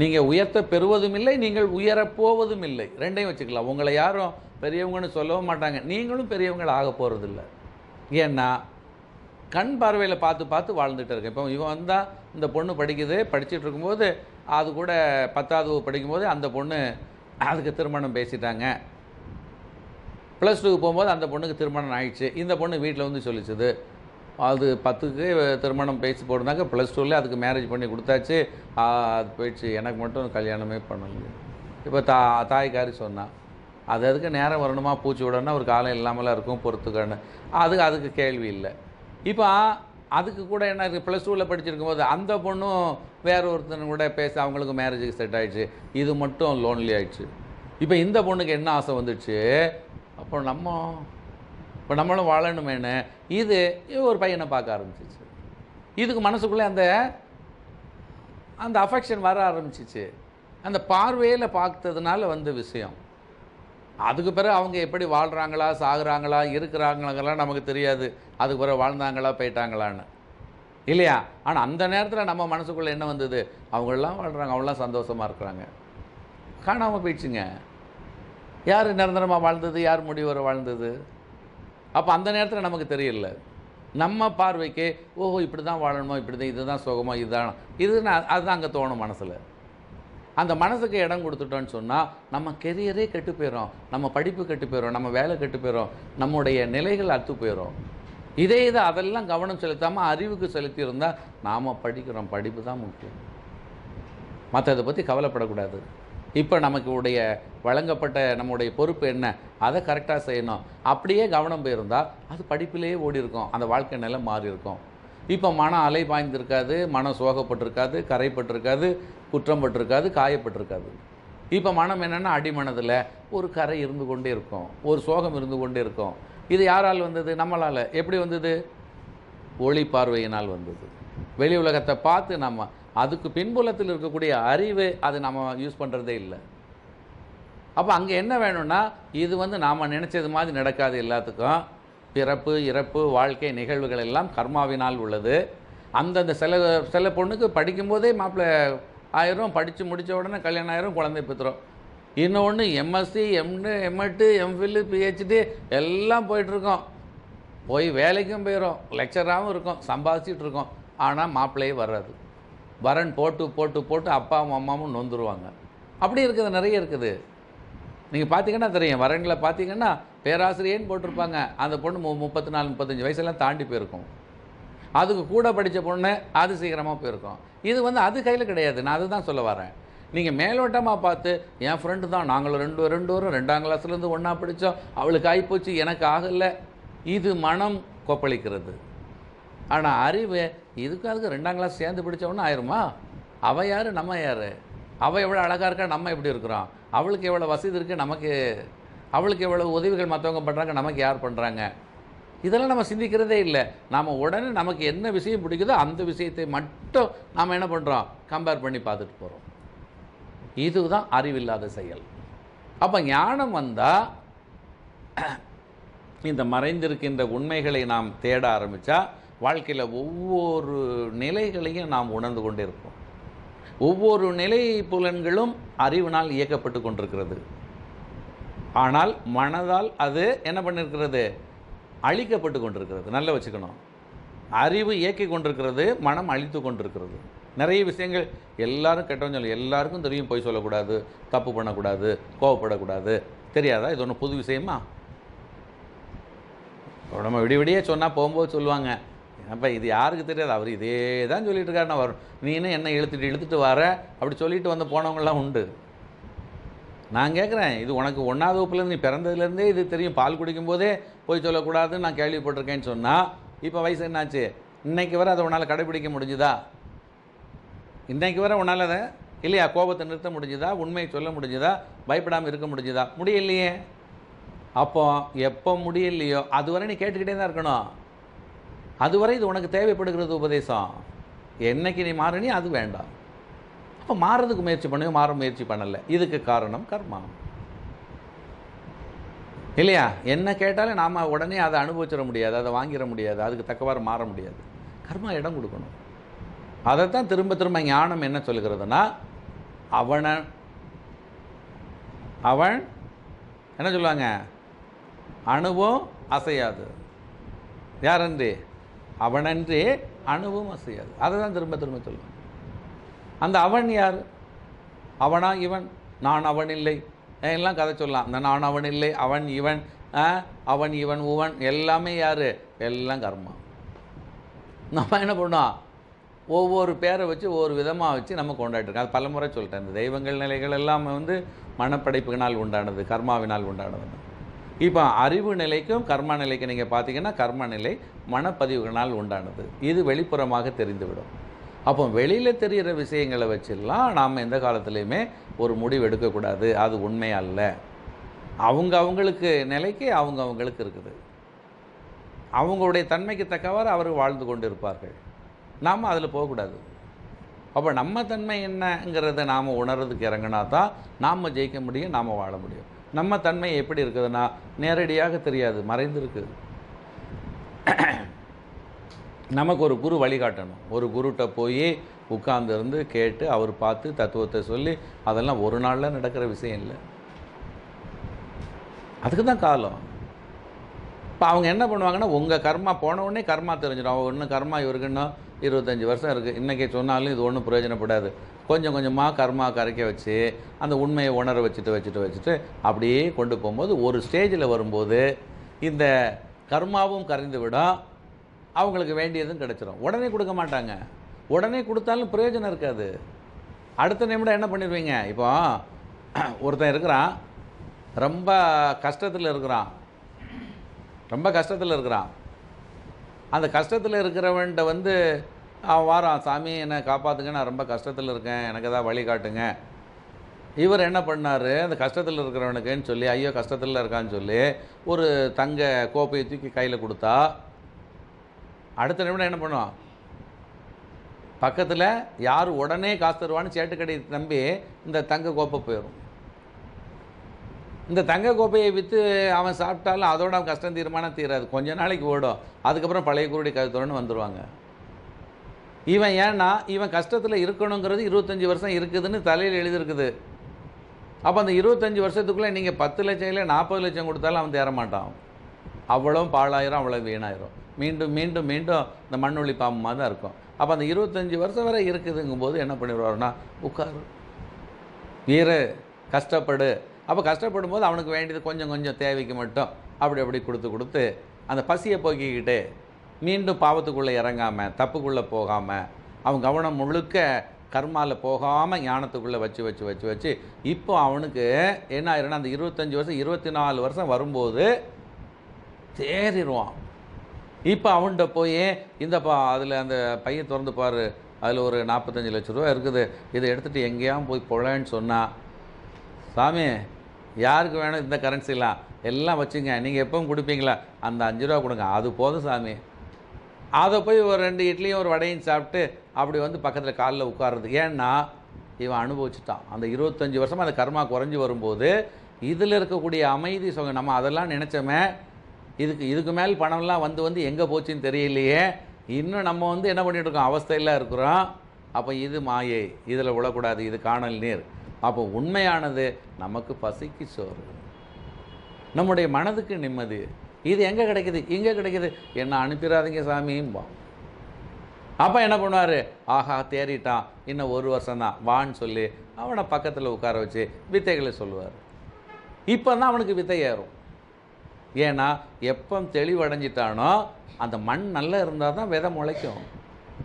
Speaker 1: நீங்கள் உயர்த்த பெறுவதும் இல்லை நீங்கள் உயரப்போவதும் இல்லை. ரெண்டையும் வச்சுக்கலாம். உங்களை யாரும் பெரியவங்கன்னு சொல்லவும் மாட்டாங்க. நீங்களும் பெரியவங்கள் ஆக போகிறதில்ல ஏன்னா கண் பார்வையில் பார்த்து பார்த்து வாழ்ந்துட்டு இருக்கேன். இப்போ இவன் வந்தால் இந்த பொண்ணு படிக்குது படிச்சுட்டு இருக்கும்போது அது கூட பத்தாவது படிக்கும்போது அந்த பொண்ணு அதுக்கு திருமணம் பேசிட்டாங்க. ப்ளஸ் டூக்கு போகும்போது அந்த பொண்ணுக்கு திருமணம் ஆயிடுச்சு. இந்த பொண்ணு வீட்டில் வந்து சொல்லிச்சுது. அது பத்துக்கு திருமணம் பேசி போட்டிருந்தாங்க. ப்ளஸ் டூவில் அதுக்கு மேரேஜ் பண்ணி கொடுத்தாச்சு. அது போயிடுச்சு. எனக்கு மட்டும் கல்யாணமே பண்ணல. இப்போ தா தாய்க்காரி சொன்னான் அது அதுக்கு நேரம் வரணுமா? பூச்சி விடணும்னா ஒரு காலம் இல்லாமலாம் இருக்கும் பொறுத்துக்கன்னு. அதுக்கு அதுக்கு கேள்வி இல்லை. இப்போ அதுக்கு கூட என்ன இருக்குது ப்ளஸ் டூவில் படிச்சிருக்கும் போது அந்த பொண்ணும் வேற ஒருத்தன் கூட பேச அவங்களுக்கு மேரேஜுக்கு செட் ஆகிடுச்சு இது மட்டும் லோன்லி ஆயிடுச்சு. இப்போ இந்த பொண்ணுக்கு என்ன ஆசை வந்துடுச்சு அப்போ நம்ம இப்போ நம்மளும் வாழணுமேனு இது இது ஒரு பையனை பார்க்க ஆரம்பிச்சிச்சு. இதுக்கு மனசுக்குள்ளே அந்த அந்த அஃபெக்ஷன் வர ஆரம்பிச்சிச்சு. அந்த பார்வையில் பார்த்ததுனால வந்த விஷயம். அதுக்கு பிறகு அவங்க எப்படி வாழ்கிறாங்களா சாகுறாங்களா இருக்கிறாங்களாங்கலாம் நமக்கு தெரியாது. அதுக்கு பிறகு வாழ்ந்தாங்களா போயிட்டாங்களான்னு. இல்லையா? ஆனால் அந்த நேரத்தில் நம்ம மனசுக்குள்ளே என்ன வந்தது? அவங்களாம் வாழ்கிறாங்க அவங்களாம் சந்தோஷமாக இருக்கிறாங்க. காணாமல் போயிடுச்சுங்க. யார் நிரந்தரமாக வாழ்ந்தது? யார் முடிவரை வாழ்ந்தது? அப்போ அந்த நேரத்தில் நமக்கு தெரியல. நம்ம பார்வைக்கு ஓஹோ இப்படி தான் வாழணுமோ இப்படி தான் இதுதான் சுகமோ இதுதான். இதுன்னு அதுதான் அங்கே தோணும் மனசில். அந்த மனசுக்கு இடம் கொடுத்துட்டோன்னு சொன்னால் நம்ம கெரியரே கெட்டு போயிடும் நம்ம படிப்பு கெட்டு போயிடும் நம்ம வேலை கெட்டு போயிடும் நம்முடைய நிலைகள் அத்து போயிடும் இதே இது அதெல்லாம் கவனம் செலுத்தாமல் அறிவுக்கு செலுத்தியிருந்தால் நாம் படிக்கிறோம். படிப்பு தான் முக்கியம். மற்றதை பற்றி கவலைப்படக்கூடாது. இப்போ நமக்கு உடைய வழங்கப்பட்ட நம்முடைய பொறுப்பு என்ன? அதை கரெக்டாக செய்யணும். அப்படியே கவனம் போயிருந்தால் அது படிப்பிலேயே ஓடி இருக்கும் அந்த வாழ்க்கை நிலை மாறி இருக்கும் இப்போ மனம் அலை பாய்ந்திருக்காது மனம் சோகப்பட்டிருக்காது கரைப்பட்டிருக்காது குற்றம் பட்டிருக்காது காயப்பட்டிருக்காது. இப்போ மனம் என்னென்னா அடிமனதில் ஒரு கரை இருந்து கொண்டே இருக்கும். ஒரு சோகம் இருந்து கொண்டே இருக்கும். இது யாரால் வந்தது? நம்மளால். எப்படி வந்தது? ஒளி பார்வையினால் வந்தது. வெளி உலகத்தை பார்த்து நம்ம அதுக்கு பின்புலத்தில் இருக்கக்கூடிய அறிவு அது நம்ம யூஸ் பண்ணுறதே இல்லை. அப்போ அங்கே என்ன வேணும்னா இது வந்து நாம் நினச்சது மாதிரி நடக்காது எல்லாத்துக்கும். பிறப்பு இறப்பு வாழ்க்கை நிகழ்வுகள் எல்லாம் கர்மாவினால் உள்ளது. அந்தந்த சில சில பொண்ணுக்கு படிக்கும்போதே மாப்பிள்ளை ஆயிரம் படித்து முடித்த உடனே கல்யாணம் ஆயிரம் குழந்தை பெற்றுரும். இன்னொன்று MSc MD MEd MPhil PhD எல்லாம் போயிட்டுருக்கோம். போய் வேலைக்கும் போயிடும் லெக்சராகவும் இருக்கும் சம்பாதிச்சிட்ருக்கோம் ஆனால் மாப்பிள்ளையே வராது வரன் போட்டு போட்டு போட்டு அப்பாவும் அம்மாவும் நொந்துருவாங்க. அப்படி இருக்குது நிறைய இருக்குது. நீங்கள் பார்த்தீங்கன்னா தெரியும் வரன்களை பார்த்தீங்கன்னா பேராசிரியர்னு போட்டிருப்பாங்க. அந்த பொண்ணு மு முப்பத்தி நாலு முப்பத்தஞ்சு வயசெல்லாம் தாண்டி போயிருக்கும். அதுக்கு கூட படித்த பொண்ணு அது சீக்கிரமாக போயிருக்கும். இது வந்து அது கையில் கிடையாது. நான் அதுதான் சொல்ல வரேன். நீங்கள் மேலோட்டமாக பார்த்து என் ஃப்ரெண்டு தான். நாங்களும் ரெண்டு ரெண்டு வரும் ரெண்டாம் கிளாஸ்லேருந்து ஒன்றா படித்தோம் அவளுக்கு ஆகிப்போச்சு எனக்கு ஆகலை. இது மனம் கொப்பளிக்கிறது. ஆனால் அறிவு இதுக்கு அதுக்கு ரெண்டாம் கிளாஸ் சேர்ந்து படித்தவொன்னே ஆயிருமா? அவ யார்? நம்ம யார்? அவள் எவ்வளோ அழகாக இருக்கா? நம்ம எப்படி இருக்கிறோம்? அவளுக்கு எவ்வளோ வசதி இருக்குது நமக்கு அவளுக்கு எவ்வளோ உதவிகள் மற்றவங்க பண்ணுறாங்க நமக்கு யார் பண்ணுறாங்க இதெல்லாம் நம்ம சிந்திக்கிறதே இல்லை. நாம் உடனே நமக்கு என்ன விஷயம் பிடிக்குதோ அந்த விஷயத்தை மட்டும் நாம் என்ன பண்ணுறோம் கம்பேர் பண்ணி பார்த்துட்டு போகிறோம் இதுதான் அறிவில்லாத செயல். அப்போ ஞானம் வந்தால் இந்த மறைந்திருக்கின்ற உண்மைகளை நாம் தேட ஆரம்பித்தா வாழ்க்கையில் ஒவ்வொரு நிலைகளையும் நாம் உணர்ந்து கொண்டே இருப்போம் ஒவ்வொரு நிலை புலன்களும் அறிவினால் இயக்கப்பட்டு கொண்டிருக்கிறது. ஆனால் மனதால் அது என்ன பண்ணிருக்கிறது? அழிக்கப்பட்டு கொண்டிருக்கிறது. நல்லா வச்சுக்கணும். அறிவு இயக்கி கொண்டிருக்கிறது மனம் அழித்து கொண்டிருக்கிறது. நிறைய விஷயங்கள் எல்லாரும் கெட்டவன் சொல்லி எல்லாருக்கும் தெரியும். போய் சொல்லக்கூடாது தப்பு பண்ணக்கூடாது கோவப்படக்கூடாது. தெரியாதா? இது ஒன்று புது விஷயமா? நம்ம விடிய விடிய சொன்னால் போகும்போது சொல்லுவாங்க அப்போ இது யாருக்கு தெரியாது? அவர் இதே தான் சொல்லிட்டு இருக்காரு வரும் நீனும் என்ன இழுத்துட்டு இழுத்துட்டு வர அப்படி சொல்லிட்டு வந்து போனவங்களாம் உண்டு. நான் கேட்குறேன் இது உனக்கு ஒன்றாவது வகுப்புலேருந்து நீ பிறந்ததுலேருந்தே இது தெரியும். பால் குடிக்கும்போதே போய் சொல்லக்கூடாதுன்னு நான் கேள்விப்பட்டிருக்கேன்னு சொன்னால் இப்போ வயசு என்னாச்சு? இன்னைக்கு வரை அதை உன்னால் கடைபிடிக்க முடிஞ்சுதா? இன்றைக்கு வரை உன்னால் அதை இல்லையா கோபத்தை நிறுத்த முடிஞ்சுதா? உண்மையை சொல்ல முடிஞ்சுதா? பயப்படாமல் இருக்க முடிஞ்சுதா? முடியலையே. அப்போ எப்போ முடியலையோ அதுவரை நீ கேட்டுக்கிட்டே தான் இருக்கணும். அதுவரை இது உனக்கு தேவைப்படுகிறது உபதேசம். என்னைக்கு நீ மாறினி அது வேண்டாம். அப்போ மாறுறதுக்கு முயற்சி பண்ணி மாற முயற்சி பண்ணலை. இதுக்கு காரணம் கர்மா. இல்லையா? என்ன கேட்டாலும் நாம் உடனே அதை அனுபவிச்சிட முடியாது அதை வாங்கிட முடியாது அதுக்கு தக்கவாறு மாற முடியாது. கர்மா இடம் கொடுக்கணும். அதைத்தான் திரும்ப திரும்ப ஞானம் என்ன சொல்கிறதுனா அவனை அவன் என்ன சொல்லுவாங்க? அணுவும் அசையாது. யாரன்றி அவனன்றே அணுவும் அசையாது. அதை தான் திரும்ப திரும்ப சொல்லுவாங்க அந்த அவன் யார்? அவனா இவன்? நான் அவன் இல்லை. எல்லாம் கதை சொல்லலாம். அந்த நான் அவன் இல்லை அவன் இவன் ஆ, அவன் இவன் உவன் எல்லாமே யார்? எல்லாம் கர்மா. நம்ம என்ன பண்ணோம் ஒவ்வொரு பேரை வச்சு ஒவ்வொரு விதமாக வச்சு நம்ம கொண்டாடிருக்கோம் அது பலமுறை சொல்லிட்டேன். இந்த தெய்வங்கள் நிலைகள் எல்லாம் வந்து மனப்படைப்புகளால் உண்டானது கர்மாவினால் உண்டானது. இப்போ அறிவு நிலைக்கும் கர்ம நிலைக்கு நீங்கள் பார்த்தீங்கன்னா கர்ம நிலை மனப்பதிவுகளால் உண்டானது. இது வெளிப்புறமாக தெரிந்துவிடும். அப்போ வெளியில் தெரிகிற விஷயங்களை வச்செல்லாம் நாம் எந்த காலத்துலேயுமே ஒரு முடிவு எடுக்கக்கூடாது. அது உண்மை அல்ல. அவங்க அவங்களுக்கு நிலைக்கு அவங்க அவங்களுக்கு இருக்குது. அவங்களுடைய தன்மைக்கு தக்கவாறு அவர் வாழ்ந்து கொண்டு இருப்பார்கள் நாம் அதில் போகக்கூடாது. அப்போ நம்ம தன்மை என்னங்கிறத நாம் உணர்றதுக்கு இறங்கினா தான் நாம் ஜெயிக்க முடியும் நாம் வாழ முடியும். நம்ம தன்மை எப்படி இருக்குதுன்னா நேரடியாக தெரியாது மறைந்திருக்கு நமக்கு ஒரு குரு வழிகாட்டணும். ஒரு குருட்ட போய் உட்கார்ந்துருந்து கேட்டு அவர் பார்த்து தத்துவத்தை சொல்லி அதெல்லாம் ஒரு நாளில் நடக்கிற விஷயம் இல்லை. அதுக்கு தான் காலம். இப்போ அவங்க என்ன பண்ணுவாங்கன்னா உங்கள் கர்மா போன உடனே கர்மா தெரிஞ்சிடும். அவங்க இன்னும் கர்மா இவருக்கு இன்னும் இருபத்தஞ்சி வருஷம் இருக்குது இன்றைக்கி சொன்னாலும் இது ஒன்றும் பிரயோஜனப்படாது. கொஞ்சம் கொஞ்சமாக கர்மா கரைக்க வச்சு அந்த உண்மையை உணர வச்சுட்டு வச்சுட்டு வச்சுட்டு அப்படியே கொண்டு போகும்போது ஒரு ஸ்டேஜில் வரும்போது இந்த கர்மாவும் கரைந்து விடும். அவங்களுக்கு வேண்டியதும் கிடச்சிரும். உடனே கொடுக்க மாட்டாங்க. உடனே கொடுத்தாலும் பிரயோஜனம் இருக்காது. அடுத்த நிமிடம் என்ன பண்ணிடுவீங்க? இப்போ ஒருத்தன் இருக்கிறான். ரொம்ப கஷ்டத்தில் இருக்கிறான். ரொம்ப கஷ்டத்தில் இருக்கிறான். அந்த கஷ்டத்தில் இருக்கிறவன்ட்ட வந்து அவன் வாரான். சாமி என்னை காப்பாற்றுங்க நான் ரொம்ப கஷ்டத்தில் இருக்கேன். எனக்கு ஏதாவது வழி காட்டுங்க. இவர் என்ன பண்ணார்? அந்த கஷ்டத்தில் இருக்கிறவனுக்குன்னு சொல்லி ஐயோ கஷ்டத்தில் இருக்கான்னு சொல்லி ஒரு தங்க கோப்பையை தூக்கி கையில் கொடுத்தா அடுத்த நிமிடம் என்ன பண்ணுவான்? பக்கத்தில் யார் உடனே காசு தருவான்னு சேட்டுக்கடை நம்பி இந்த தங்க கோப்பை போயிடும் இந்த தங்க கோப்பையை விற்று அவன் சாப்பிட்டாலும் அதோட அவன் கஷ்டம் தீர்மானம் தீராது. கொஞ்ச நாளைக்கு ஓடும். அதுக்கப்புறம் பழைய குருடி கருத்துறன்னு வந்துடுவாங்க இவன் ஏன்னா இவன் கஷ்டத்தில் இருக்கணுங்கிறது இருபத்தஞ்சி வருஷம் இருக்குதுன்னு தலையில் எழுதியிருக்குது. அப்போ அந்த இருபத்தஞ்சி வருஷத்துக்குள்ளே நீங்கள் பத்து லட்சம் இல்லை நாற்பது லட்சம் கொடுத்தாலும் அவன் தேர மாட்டான் அவ்வளோ பாழாயிரும் அவ்வளோ வீணாயிரும். மீண்டும் மீண்டும் மீண்டும் இந்த மண்ணுளி பாம்பு மாதிரி தான் இருக்கும். அப்போ அந்த இருபத்தஞ்சி வருஷம் வரை இருக்குதுங்கும்போது என்ன பண்ணிடுவாருன்னா உட்காரு. வீரு கஷ்டப்படு. அப்போ கஷ்டப்படும் போது அவனுக்கு வேண்டியது கொஞ்சம் கொஞ்சம் தேவைக்கு மட்டும். அப்படி அப்படி கொடுத்து கொடுத்து அந்த பசியை போக்கிக்கிட்டு மீண்டும் பாவத்துக்குள்ளே இறங்காமல் தப்புக்குள்ளே போகாமல் அவன் கவனம் முழுக்க கர்மாவில் போகாமல் ஞானத்துக்குள்ளே வச்சு வச்சு வச்சு வச்சு இப்போ அவனுக்கு என்ன ஆயிருன்னா அந்த இருபத்தஞ்சி வருஷம் இருபத்தி நாலு வருஷம் வரும்போது தேறிடுவான் இப்போ அவன்கிட்ட போய் இந்தப்பா அதில் அந்த பையன் திறந்து பாரு அதில் ஒரு நாற்பத்தஞ்சு லட்ச ரூபா இருக்குது இதை எடுத்துகிட்டு எங்கேயாவும் போய் பொழன்னு சொன்னான் சாமி யாருக்கு வேணும் இந்த கரன்சிலாம் எல்லாம் வச்சுங்க நீங்கள் எப்பவும் கொடுப்பீங்களா? அந்த அஞ்சு ரூபா கொடுங்க. அது போதும் சாமி. அதை போய் ஒரு ரெண்டு இட்லியும் ஒரு வடையும் சாப்பிட்டு அப்படி வந்து பக்கத்தில் காலில் உட்கார்றது. ஏன்னா இவன் அனுபவிச்சுட்டான். அந்த இருபத்தஞ்சி வருஷமாக அந்த கர்மா குறைஞ்சி வரும்போது இதில் இருக்கக்கூடிய அமைதி சொங்க நம்ம அதெல்லாம் நினச்சோமே இதுக்கு இதுக்கு மேல் பணம்லாம் வந்து வந்து எங்கே போச்சுன்னு தெரியலையே. இன்னும் நம்ம வந்து என்ன பண்ணிகிட்டு இருக்கோம்? அவஸ்தையில் இருக்கிறோம். அப்போ இது மாயை இதில் விழக்கூடாது இது காணல் நீர். அப்போ உண்மையானது நமக்கு பசிக்கு சோறு. நம்முடைய மனதுக்கு நிம்மதி. இது எங்கே கிடைக்குது? இங்கே கிடைக்குது. என்ன அனுப்பிடாதீங்க சாமியும்பா அப்போ என்ன பண்ணுவார்? ஆஹா தேறிட்டான். இன்னும் ஒரு வருஷம் தான் வான்னு சொல்லி அவனை பக்கத்தில் உட்கார வச்சு வித்தைகளை சொல்லுவார். இப்போ தான் அவனுக்கு வித்தை ஏறும். ஏன்னா எப்போ தெளிவடைஞ்சிட்டானோ அந்த மண் நல்லா இருந்தால் தான் விதை முளைக்கும்.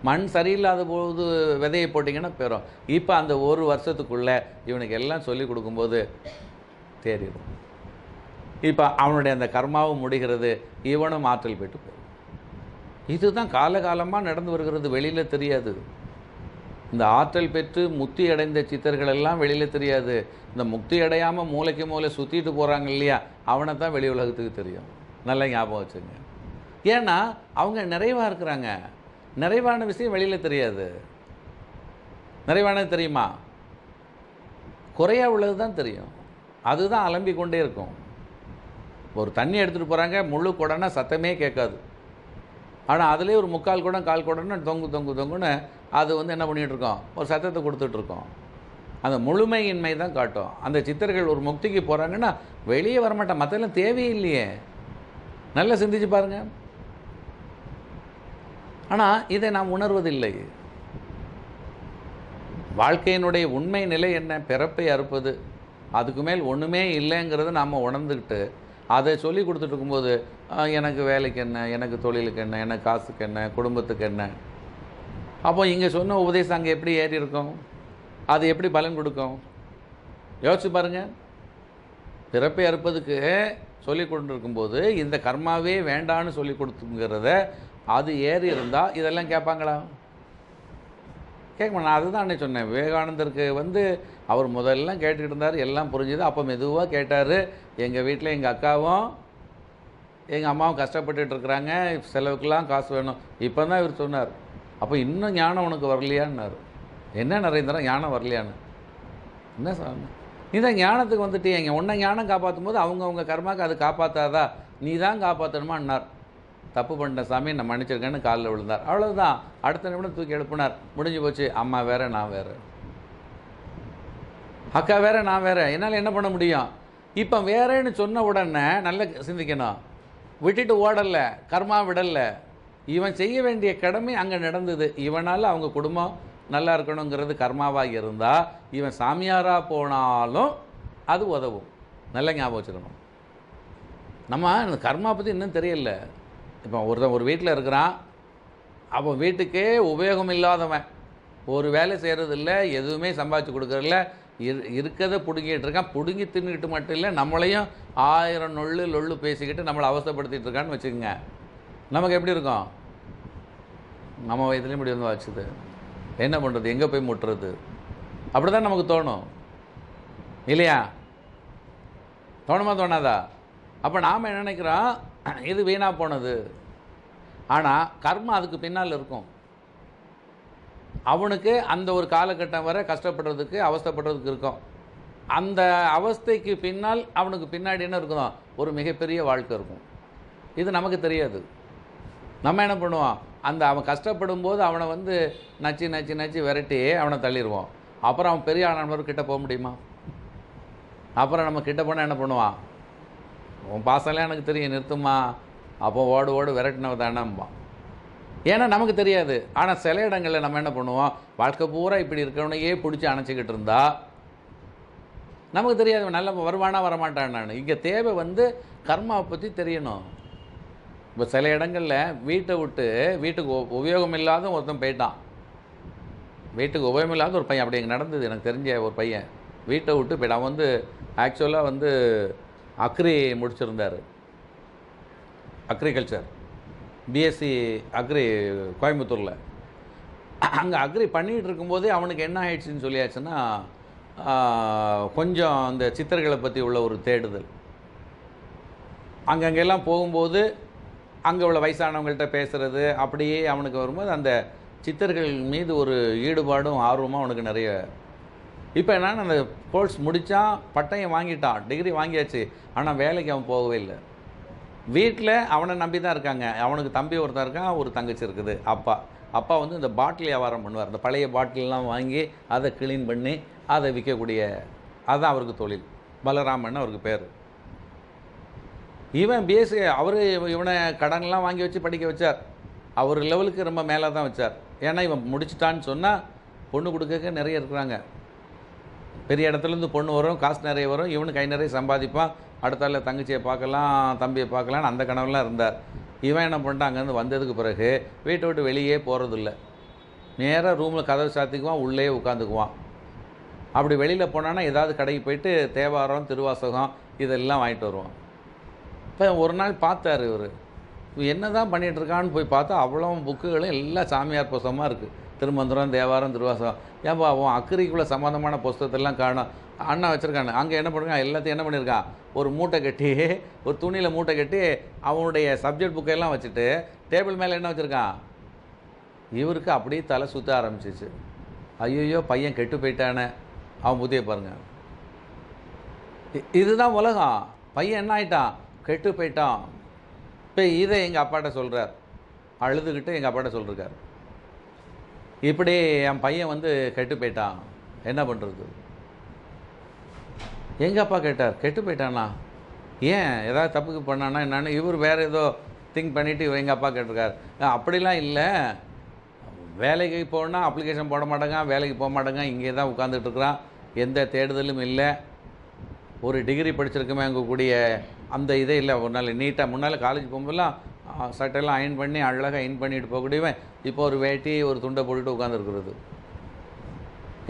Speaker 1: மண் சரியில்லாத போது விதையை போட்டிங்கன்னா பெறும் இப்போ அந்த ஒரு வருஷத்துக்குள்ளே இவனுக்கு எல்லாம் சொல்லி கொடுக்கும்போது தேறிடும். இப்போ அவனுடைய அந்த கர்மாவும் முடிகிறது இவனும் ஆற்றல் போயிட்டு போகும் இதுதான் காலகாலமாக நடந்து வருகிறது வெளியில் தெரியாது. இந்த ஆற்றல் பெற்று முக்தி அடைந்த சித்தர்கள் எல்லாம் வெளியில் தெரியாது. இந்த முக்தி அடையாமல் மூளைக்கு மூளை சுற்றிட்டு போகிறாங்க இல்லையா? அவனை தான் வெளி உலகத்துக்கு தெரியும். நல்லா ஞாபகம் வச்சுங்க. ஏன்னா அவங்க நிறைவாக இருக்கிறாங்க. நிறைவான விஷயம் வெளியில் தெரியாது. நிறைவானது தெரியுமா? குறையா உள்ளது தான் தெரியும். அதுதான் அலம்பிக் கொண்டே இருக்கும். ஒரு தண்ணி எடுத்துகிட்டு போகிறாங்க முழு குடம்னா சத்தமே கேட்காது. ஆனால் அதுலேயே ஒரு முக்கால் குடம் கால் குடம்னு தொங்கு தொங்கு தொங்குன்னு அது வந்து என்ன பண்ணிகிட்ருக்கோம் ஒரு சத்தத்தை கொடுத்துட்ருக்கோம் அந்த முழுமையின்மை தான் காட்டும். அந்த சித்தர்கள் ஒரு முக்திக்கு போகிறாங்கன்னா வெளியே வரமாட்டேன். மற்றெல்லாம் தேவையில்லையே. நல்லா சிந்திச்சு பாருங்க. ஆனால் இதை நாம் உணர்வதில்லை. வாழ்க்கையினுடைய உண்மை நிலை என்ன? பிறப்பை அறுப்பது. அதுக்கு மேல் ஒன்றுமே இல்லைங்கிறத நாம் உணர்ந்துக்கிட்டு அதை சொல்லி கொடுத்துட்டு இருக்கும்போது எனக்கு வேலைக்கு என்ன? எனக்கு தொழிலுக்கு என்ன? எனக்கு காசுக்கு என்ன? குடும்பத்துக்கு என்ன? அப்போ இங்கே சொன்ன உபதேசம் அங்கே எப்படி ஏறி இருக்கும்? அது எப்படி பலன் கொடுக்கும்? யோசிச்சு பாருங்கள் பிறப்பை அறுப்பதுக்கு சொல்லி கொண்டிருக்கும்போது இந்த கர்மாவே வேண்டான்னு சொல்லி கொடுத்துங்கிறத அது ஏறி இருந்தால் இதெல்லாம் கேட்பாங்களா? கேட்க நான் அதுதான் அன்னைக்கு சொன்னேன். விவேகானந்தருக்கு வந்து அவர் முதல்ல கேட்டுக்கிட்டு இருந்தார். எல்லாம் புரிஞ்சுது. அப்போ மெதுவாக கேட்டார். எங்கள் வீட்டில் எங்கள் அக்காவும் எங்கள் அம்மாவும் கஷ்டப்பட்டுட்டு இருக்கிறாங்க. செலவுக்கெல்லாம் காசு வேணும். இப்போ தான் இவர் சொன்னார். அப்போ இன்னும் ஞானம் உனக்கு வரலையான்னாரு. என்ன நரேந்திரன் ஞானம் வரலையான்னு? என்ன சாமி நீ தான் ஞானத்துக்கு வந்துட்டீங்க உன்னை ஞானம் காப்பாற்றும் போது அவங்கவுங்க கர்மாக்கு அது காப்பாற்றாதா நீ தான் காப்பாற்றணுமான்னார் தப்பு பண்ணிட்ட சாமி நான் மன்னிச்சிருக்கேன்னு காலில் விழுந்தார். அவ்வளோதான் அடுத்த நிமிடம் தூக்கி எழுப்பினார். முடிஞ்சு போச்சு. அம்மா வேற நான் வேற. அக்கா வேற நான் வேற. என்னால் என்ன பண்ண முடியும்? இப்போ வேறேன்னு சொன்ன உடனே நல்ல சிந்திக்கணும். விட்டுட்டு ஓடலை. கர்மா விடலை. இவன் செய்ய வேண்டிய கடமை அங்கே நடந்தது. இவனால் அவங்க குடும்பம் நல்லா இருக்கணுங்கிறது கர்மாவாக இருந்தால் இவன் சாமியாராக போனாலும் அது உதவும். நல்ல ஞாபகம் வச்சுக்கணும். நம்ம இந்த கர்மா பற்றி இன்னும் தெரியல. இப்போ ஒருத்தன் ஒரு வீட்டில் இருக்கிறான். அப்போ வீட்டுக்கே உபயோகம் இல்லாதவன் ஒரு வேலை செய்கிறதில்ல எதுவுமே சம்பாதிச்சு கொடுக்குறதில்ல. இரு இருக்கிறத பிடுங்கிட்டு இருக்கான். பிடுங்கி தின்னுக்கிட்டு மட்டும் இல்லை நம்மளையும் ஆயிரம் நொள்ளு லொள்ளு பேசிக்கிட்டு நம்மளை அவஸ்தைப்படுத்திட்டு இருக்கான்னு வச்சுக்கோங்க. நமக்கு எப்படி இருக்கும்? நம்ம வயதுலேயும் இப்படி வந்து வச்சுது. என்ன பண்ணுறது எங்கே போய் முட்டுறது? அப்படி தான் நமக்கு தோணும். இல்லையா? தோணுமா தோணாதா? அப்போ நாம் என்ன நினைக்கிறோம்? இது வீணாக போனது? ஆனால் கர்மம் அதுக்கு பின்னால் இருக்கும். அவனுக்கு அந்த ஒரு காலகட்டம் வரை கஷ்டப்படுறதுக்கு அவஸ்தைப்படுறதுக்கு இருக்கும். அந்த அவஸ்தைக்கு பின்னால் அவனுக்கு பின்னாடி என்ன இருக்கும் ஒரு மிகப்பெரிய வாழ்க்கை இருக்கும். இது நமக்கு தெரியாது. நம்ம என்ன பண்ணுவோம்? அந்த அவன் கஷ்டப்படும் போது அவனை வந்து நச்சு நச்சு நச்சு விரட்டி அவனை தள்ளிடுவோம். அப்புறம் அவன் பெரிய ஆனவர் கிட்டே போக முடியுமா? அப்புறம் நம்ம கிட்ட போனால் என்ன பண்ணுவான்? உன் பாசம்லாம் எனக்கு தெரியும் நிறுத்துமா அப்போ ஓடு ஓடு விரட்டினவ தானம்பான். ஏன்னா நமக்கு தெரியாது. ஆனால் சில இடங்களில் நம்ம என்ன பண்ணுவோம்? வாழ்க்கை பூரா இப்படி இருக்கிறவனையே பிடிச்சி அணைச்சிக்கிட்டு இருந்தா நமக்கு தெரியாது. நல்ல வருவானா வரமாட்டான்? நான் இங்கே தேவை வந்து கர்மாவை பற்றி தெரியணும். இப்போ சில இடங்களில் வீட்டை விட்டு வீட்டுக்கு உ- உபயோகம் இல்லாத ஒருத்தன் போயிட்டான். வீட்டுக்கு உபயோகம் இல்லாத ஒரு பையன். அப்படி இங்கே நடந்தது. எனக்கு தெரிஞ்ச ஒரு பையன். வீட்டை விட்டு போயிட்டான். அவன் வந்து ஆக்சுவலாக வந்து அக்ரி முடிச்சிருந்தார். அக்ரிகல்ச்சர் பிஎஸ்சி அக்ரி கோயம்புத்தூரில். அங்கே அக்ரி பண்ணிகிட்டு இருக்கும்போதே அவனுக்கு என்ன ஆயிடுச்சுன்னு சொல்லியாச்சுன்னா கொஞ்சம் அந்த சித்தர்களை பற்றி உள்ள ஒரு தேடுதல். அங்கங்கெல்லாம் போகும்போது அங்கே உள்ள வயசானவங்கள்ட்ட பேசுகிறது அப்படியே அவனுக்கு வரும்போது அந்த சித்தர்கள் மீது ஒரு ஈடுபாடும் ஆர்வமும் அவனுக்கு நிறைய இப்போ என்னன்னா அந்த கோர்ஸ் முடித்தான் பட்டயம் வாங்கிட்டான் டிகிரி வாங்கியாச்சு. ஆனால் வேலைக்கு அவன் போகவே இல்லை. வீட்டில் அவனை நம்பி தான் இருக்காங்க. அவனுக்கு தம்பி ஒருத்தன் இருக்கான் ஒரு தங்கச்சி இருக்குது அப்பா. அப்பா வந்து இந்த பாட்டில் வியாபாரம் பண்ணுவார். இந்த பழைய பாட்டிலெலாம் வாங்கி அதை க்ளீன் பண்ணி அதை விற்கக்கூடிய அதுதான் அவருக்கு தொழில். பலராமன் அவருக்கு பேர். இவன் பிஎஸ்சி அவர் இவனை கடன்லாம் வாங்கி வச்சு படிக்க வச்சார். அவர் லெவலுக்கு ரொம்ப மேலே தான் வச்சார். ஏன்னா இவன் முடிச்சிட்டான்னு சொன்னால் பொண்ணு கொடுக்க நிறைய இருக்கிறாங்க. பெரிய இடத்துலேருந்து பொண்ணு வரும் காசு நிறைய வரும் இவனு கை நிறைய சம்பாதிப்பான். அடுத்தால தங்கச்சியை பார்க்கலாம் தம்பியை பார்க்கலான்னு அந்த கனவுலாம் இருந்தார். இவன் என்ன பண்ணிட்டான்? அங்கேருந்து வந்ததுக்கு பிறகு வீட்டை விட்டு வெளியே போகிறதில்ல நேராக ரூமில் கதவை சாத்திக்குவான் உள்ளே உட்காந்துக்குவான். அப்படி வெளியில் போனான்னா ஏதாவது கடைக்கு போயிட்டு தேவாரம் திருவாசகம் இதெல்லாம் வாங்கிட்டு வருவான். இப்போ ஒரு நாள் பார்த்தாரு இவர். என்ன தான் பண்ணிகிட்ருக்கான்னு போய் பார்த்தா அவ்வளோ புக்குகளும் எல்லாம் சாமியார் புஸ்தகமாக இருக்குது திருமந்திரம் தேவாரம் திருவாசகம். ஏன்பா உன் அக்கறைக்குள்ள சம்மந்தமான புஸ்தகத்தெல்லாம் காணும்? அண்ணா வச்சுருக்காங்க அங்கே என்ன பண்ணுறான் எல்லாத்தையும் என்ன பண்ணியிருக்கான் ஒரு மூட்டை கட்டி ஒரு துணியில் மூட்டை கட்டி அவனுடைய சப்ஜெக்ட் புக்கையெல்லாம் வச்சுட்டு டேபிள் மேலே என்ன வச்சுருக்கான் இவருக்கு அப்படியே தலை சுற்ற ஆரம்பிச்சிச்சு. ஐயோ பையன் கெட்டு போயிட்டானே. அவன் புதிய பாருங்க. இதுதான் உலகம். பையன் என்ன ஆயிட்டான்? கெட்டு போயிட்டான். இப்போ இதை எங்கள் அப்பாட்ட சொல்கிறார் அழுதுகிட்டு எங்கள் அப்பாட்ட சொல்லிருக்கார். இப்படி என் பையன் வந்து கெட்டு போயிட்டான். என்ன பண்ணுறது எங்கள் அப்பா கேட்டார் கெட்டு போயிட்டானா? ஏன்? ஏதாவது தப்புக்கு பண்ணானா என்னன்னு? இவர் வேறு ஏதோ திங்க் பண்ணிவிட்டு எங்கள் அப்பா கேட்டிருக்கார். அப்படிலாம் இல்லை. வேலைக்கு போனால் அப்ளிகேஷன் போட மாட்டேங்க வேலைக்கு போக மாட்டாங்க இங்கே தான் உட்காந்துட்ருக்குறான் எந்த தேடுதலும் இல்லை. ஒரு டிகிரி படிச்சிருக்கமே அங்கே கூடிய அந்த இதே இல்லை. ஒரு நாள் நீட்டாக முன்னால் காலேஜ் போகும்போதெல்லாம் சட்டையெல்லாம் அயன் பண்ணி அழகாக அயன் பண்ணிட்டு போகக்கூடியவன் இப்போ ஒரு வேட்டி ஒரு துண்டை போட்டுட்டு உட்காந்துருக்குறது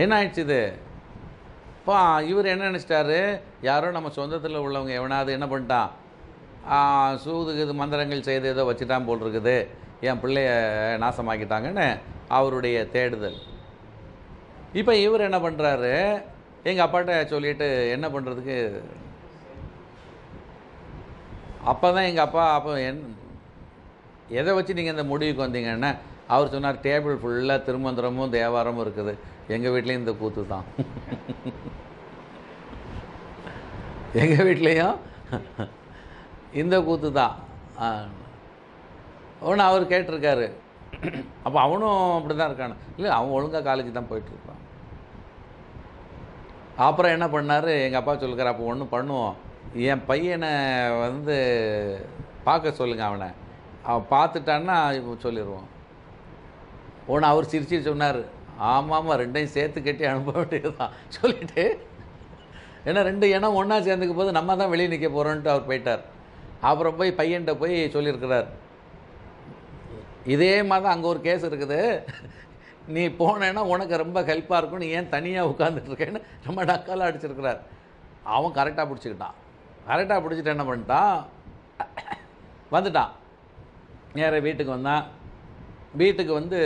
Speaker 1: என்ன ஆயிடுச்சு இது? இப்போ இவர் என்ன நினச்சிட்டாரு? யாரோ நம்ம சொந்தத்தில் உள்ளவங்க எவனாவது என்ன பண்ணிட்டான் சூது சூதுக்கு இது மந்திரங்கள் செய்து ஏதோ வச்சுட்டான் போல் இருக்குது. என் பிள்ளைய நாசமாக்கிட்டாங்கன்னு அவருடைய தேடுதல். இப்போ இவர் என்ன பண்ணுறாரு எங்கள் அப்பாட்ட சொல்லிட்டு என்ன பண்ணுறதுக்கு அப்போ தான் எங்கள் அப்பா அப்போ என் எதை வச்சு நீங்கள் இந்த முடிவுக்கு வந்தீங்கன்னா அவர் சொன்னார் டேபிள் ஃபுல்லாக திருமந்திரமும் தேவாரமும் இருக்குது. எங்கள் வீட்லேயும் இந்த கூத்து தான். எங்கள் வீட்லேயும் இந்த கூத்து தான். ஒன்று அவர் கேட்டிருக்காரு. அப்போ அவனும் அப்படி தான் இருக்கானு. இல்லை அவன் ஒழுங்காக காலேஜ் தான் போயிட்டுருக்கான். அப்புறம் என்ன பண்ணார்? எங்கள் அப்பா சொல்லுக்கார் அப்போ ஒன்று பண்ணுவோம். என் பையனை வந்து பார்க்க சொல்லுங்கள் அவனை. அவன் பார்த்துட்டான்னா இப்போ சொல்லிடுவோம் ஒன்று அவர் சிரிச்சு சொன்னார். ஆமாம் ஆமாம் ரெண்டையும் சேர்த்து கட்டி அனுப்ப வேண்டியதுதான். சொல்லிட்டு ஏன்னா ரெண்டு இனம் ஒன்றா சேர்ந்துக்க போது நம்ம தான் வெளியே நிற்க போகிறோன்ட்டு அவர் போயிட்டார். அப்புறம் போய் பையன்கிட்ட போய் சொல்லியிருக்கிறார். இதே மாதிரி தான் அங்கே ஒரு கேஸ் இருக்குது. நீ போனேன்னா உனக்கு ரொம்ப ஹெல்ப்பாக இருக்கும். நீ ஏன் தனியாக உட்காந்துட்ருக்கேன்னு ரொம்ப டக்காலாக அடிச்சிருக்கிறார். அவன் கரெக்டாக பிடிச்சிக்கிட்டான். கரெக்டாக பிடிச்சிட்டு என்ன பண்ணிட்டான்? வந்துட்டான். நேராக வீட்டுக்கு வந்தான். வீட்டுக்கு வந்து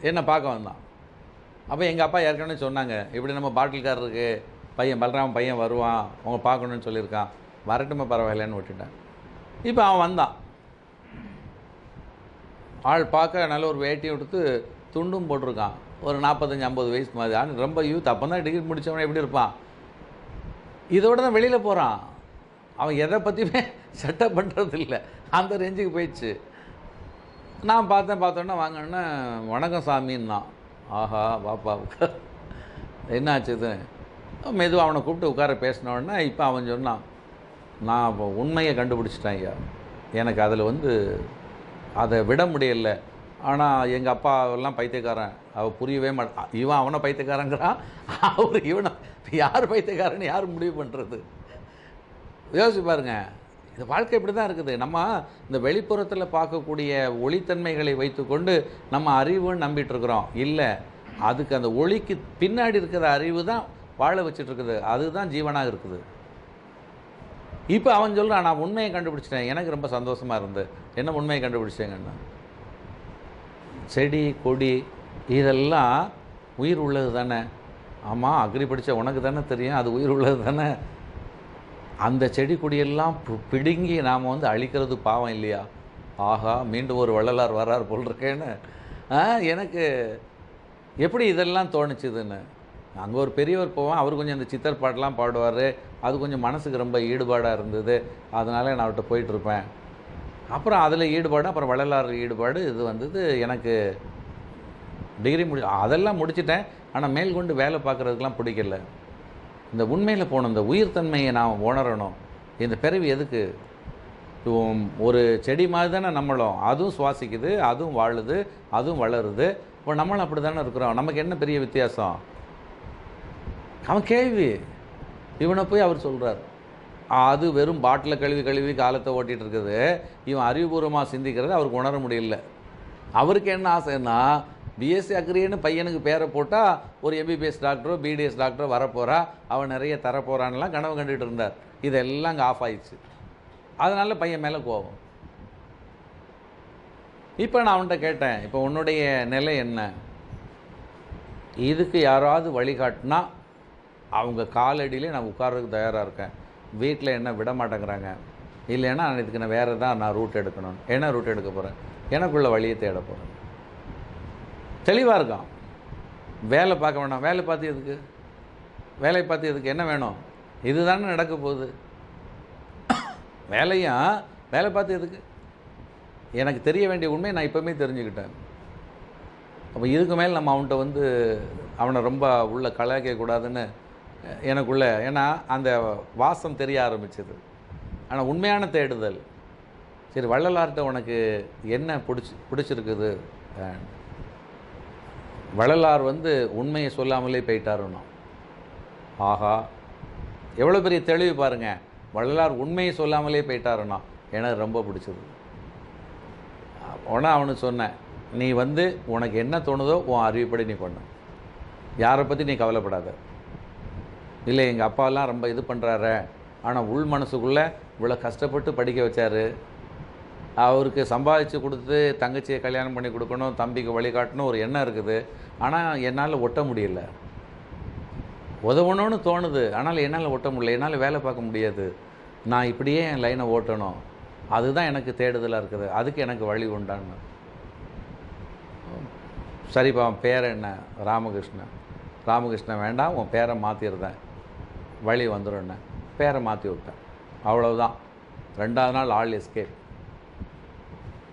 Speaker 1: என்னை பார்க்க வந்தான். அப்போ எங்கள் அப்பா ஏற்கனவே சொன்னாங்க இப்படி நம்ம பாட்டில்காரருக்கு பையன் பலராம பையன் வருவான் அவங்க பார்க்கணுன்னு சொல்லியிருக்கான். வரட்டுமே பரவாயில்லைன்னு விட்டுட்டேன். இப்போ அவன் வந்தான். ஆள் பார்க்க நல்ல ஒரு வேட்டியும் எடுத்து துண்டும் போட்டிருக்கான். ஒரு நாற்பத்தஞ்சு ஐம்பது வயசு மாதிரி. ஆனால் ரொம்ப யூத் அப்போ தான் டிகிரி முடித்தவன் எப்படி இருப்பான்? இதோட தான் வெளியில் போகிறான் அவன் எதை பற்றியுமே செட்டப் பண்ணுறது இல்லை அந்த ரேஞ்சுக்கு போயிடுச்சு. நான் பார்த்தேன் பார்த்தோன்னே வாங்கினேன்னா வணக்கம் சாமின்னான் ஆஹா பாப்பா உட்கார் என்னாச்சு இது? மெதுவாக அவனை கூப்பிட்டு உட்கார பேசினோடனே இப்போ அவன் சொன்னான் நான் இப்போ உண்மையை கண்டுபிடிச்சிட்டேன் ஐயா. எனக்கு அதில் வந்து அதை விட முடியல. ஆனால் எங்கள் அப்பா எல்லாம் பைத்தியக்காரன். அவள் புரியவே மாட்டான் இவன் அவனை பைத்தியக்காரங்கிறான். அவர் இவனை யார் பைத்தியக்காரன்னு யார் முடிவு பண்ணுறது யோசிச்சு பாருங்க. இந்த வாழ்க்கை இப்படி தான் இருக்குது. நம்ம இந்த வெளிப்புறத்தில் பார்க்கக்கூடிய ஒளித்தன்மைகளை வைத்துக்கொண்டு நம்ம அறிவுன்னு நம்பிட்டு இருக்கிறோம். இல்லை அதுக்கு அந்த ஒளிக்கு பின்னாடி இருக்கிற அறிவு தான் வாழ வச்சுட்டு இருக்குது. அதுதான் ஜீவனாக இருக்குது. இப்போ அவன் சொல்கிறான் நான் உண்மையை கண்டுபிடிச்சிட்டேன். எனக்கு ரொம்ப சந்தோஷமாக இருந்து. என்ன உண்மையை கண்டுபிடிச்சேங்கன்னா செடி கொடி இதெல்லாம் உயிர் உள்ளது தானே. ஆமாம் அக்ரி படித்த உனக்கு தானே தெரியும். அது உயிர் உள்ளது தானே. அந்த செடி கொடியெல்லாம் பு- பிடுங்கி நாம் வந்து அழிக்கிறது பாவம் இல்லையா? ஆஹா மீண்டும் ஒரு வள்ளலார் வரார் போல் இருக்கேன்னு எனக்கு எப்படி இதெல்லாம் தோணுச்சுதுன்னு? அங்கே ஒரு பெரியவர் போவேன் அவர் கொஞ்சம் இந்த சித்தர் பாட்டெலாம் பாடுவார் அது கொஞ்சம் மனசுக்கு ரொம்ப ஈடுபாடாக இருந்தது அதனால நான் அவர்கிட்ட போயிட்டுருப்பேன். அப்புறம் அதில் ஈடுபாடு அப்புறம் வள்ளலார் ஈடுபாடு இது வந்தது எனக்கு டிகிரி முடி அதெல்லாம் முடிச்சிட்டேன் ஆனால் மேல் கொண்டு வேலை பார்க்குறதுக்கெலாம் பிடிக்கல. இந்த உண்மையில் போன இந்த உயிர்த்தன்மையை நாம் உணரணும். இந்த பிறவி எதுக்கு? ஒரு செடி மாதிரி தானே நம்மளும். அதுவும் சுவாசிக்குது அதுவும் வாழுது அதுவும் வளருது. இப்போ நம்மளும் அப்படி தானே இருக்கிறோம். நமக்கு என்ன பெரிய வித்தியாசம்? அவன் கேள்வி. இவனை போய் அவர் சொல்கிறார் அது வெறும் பாட்டில் கழுவி கழுவி காலத்தை ஓட்டிகிட்டு இருக்குது. இவன் அறிவுபூர்வமாக சிந்திக்கிறது அவருக்கு உணர முடியல. அவருக்கு என்ன ஆசைன்னா பிஎஸ்சி அக்ரியன்னு பையனுக்கு பேரை போட்டால் ஒரு எம்பிபிஎஸ் டாக்டரோ பிடிஎஸ் டாக்டரோ வரப்போகிறா அவன் நிறைய தரப்போகிறான்லாம் கனவு கண்டுகிட்டு இருந்தார். இதெல்லாம் அங்கே ஆஃப் ஆயிடுச்சு. அதனால் பையன் மேலே கோவம். இப்போ நான் அவன்கிட்ட கேட்டேன் இப்போ உன்னுடைய நிலை என்ன? இதுக்கு யாராவது வழிகாட்டினா அவங்க காலடியிலே நான் உட்கார்றதுக்கு தயாராக இருக்கேன். வீட்டில் என்ன விட மாட்டேங்கிறாங்க? இல்லைன்னா நான் இதுக்கு நான் வேறு தான் நான் ரூட் எடுக்கணும். என்ன ரூட் எடுக்க போகிறேன் எனக்குள்ள வழியை தேட போகிறேன் தெளிவாக இருக்கான் வேலை பார்க்க வேண்டாம் வேலை பார்த்து எதுக்கு? வேலை பார்த்து எதுக்கு? என்ன வேணும்? இதுதானே நடக்க போகுது. வேலையும் வேலை பார்த்து எதுக்கு? எனக்கு தெரிய வேண்டிய உண்மையை நான் இப்போவுமே தெரிஞ்சுக்கிட்டேன். அப்போ இதுக்கு மேல் நம்ம அவன்கிட்ட வந்து அவனை ரொம்ப உள்ள கலாய்க்கக்கூடாதுன்னு எனக்குள்ள ஏன்னா அந்த வாசம் தெரிய ஆரம்பிச்சது. ஆனால் உண்மையான தேடுதல். சரி வள்ளலார்கிட்ட உனக்கு என்ன பிடிச்சி பிடிச்சிருக்குது? வள்ளலார் வந்து உண்மையை சொல்லாமலே போயிட்டாருன்னா. ஆஹா எவ்வளோ பெரிய தெளிவு பாருங்கள் வள்ளலார் உண்மையை சொல்லாமலே போயிட்டாருன்னா. எனக்கு ரொம்ப பிடிச்சது. உடனே அவனுக்கு சொன்னேன் நீ வந்து உனக்கு என்ன தோணுதோ உன் அறிவுப்படி நீ பண்ணு. யாரை பற்றி நீ கவலைப்படாத. இல்லை எங்கள் அப்பாலாம் ரொம்ப இது பண்ணுறாரு ஆனால் உள் மனசுக்குள்ளே இவ்வளோ கஷ்டப்பட்டு படிக்க வச்சாரு. அவருக்கு சம்பாதிச்சு கொடுத்து தங்கச்சியை கல்யாணம் பண்ணி கொடுக்கணும் தம்பிக்கு வழிகாட்டணும் ஒரு எண்ணம் இருக்குது. ஆனால் என்னால் ஒட்ட முடியல. உதவணும்னு தோணுது. ஆனால் என்னால் ஒட்ட முடியல. என்னால் வேலை பார்க்க முடியாது. நான் இப்படியே என் லைனை ஓட்டணும். அதுதான் எனக்கு தேடுதலாக இருக்குது. அதுக்கு எனக்கு வழி உண்டான்னு. சரிப்பா உன் பேர் என்ன? ராமகிருஷ்ணன். ராமகிருஷ்ணன் வேண்டாம். உன் பேரை மாற்றிடுறேன் வழி வந்துடும்னே பேரை மாற்றி விட்டேன். அவ்வளோதான் ரெண்டாவது நாள் ஆள் எஸ்கேப்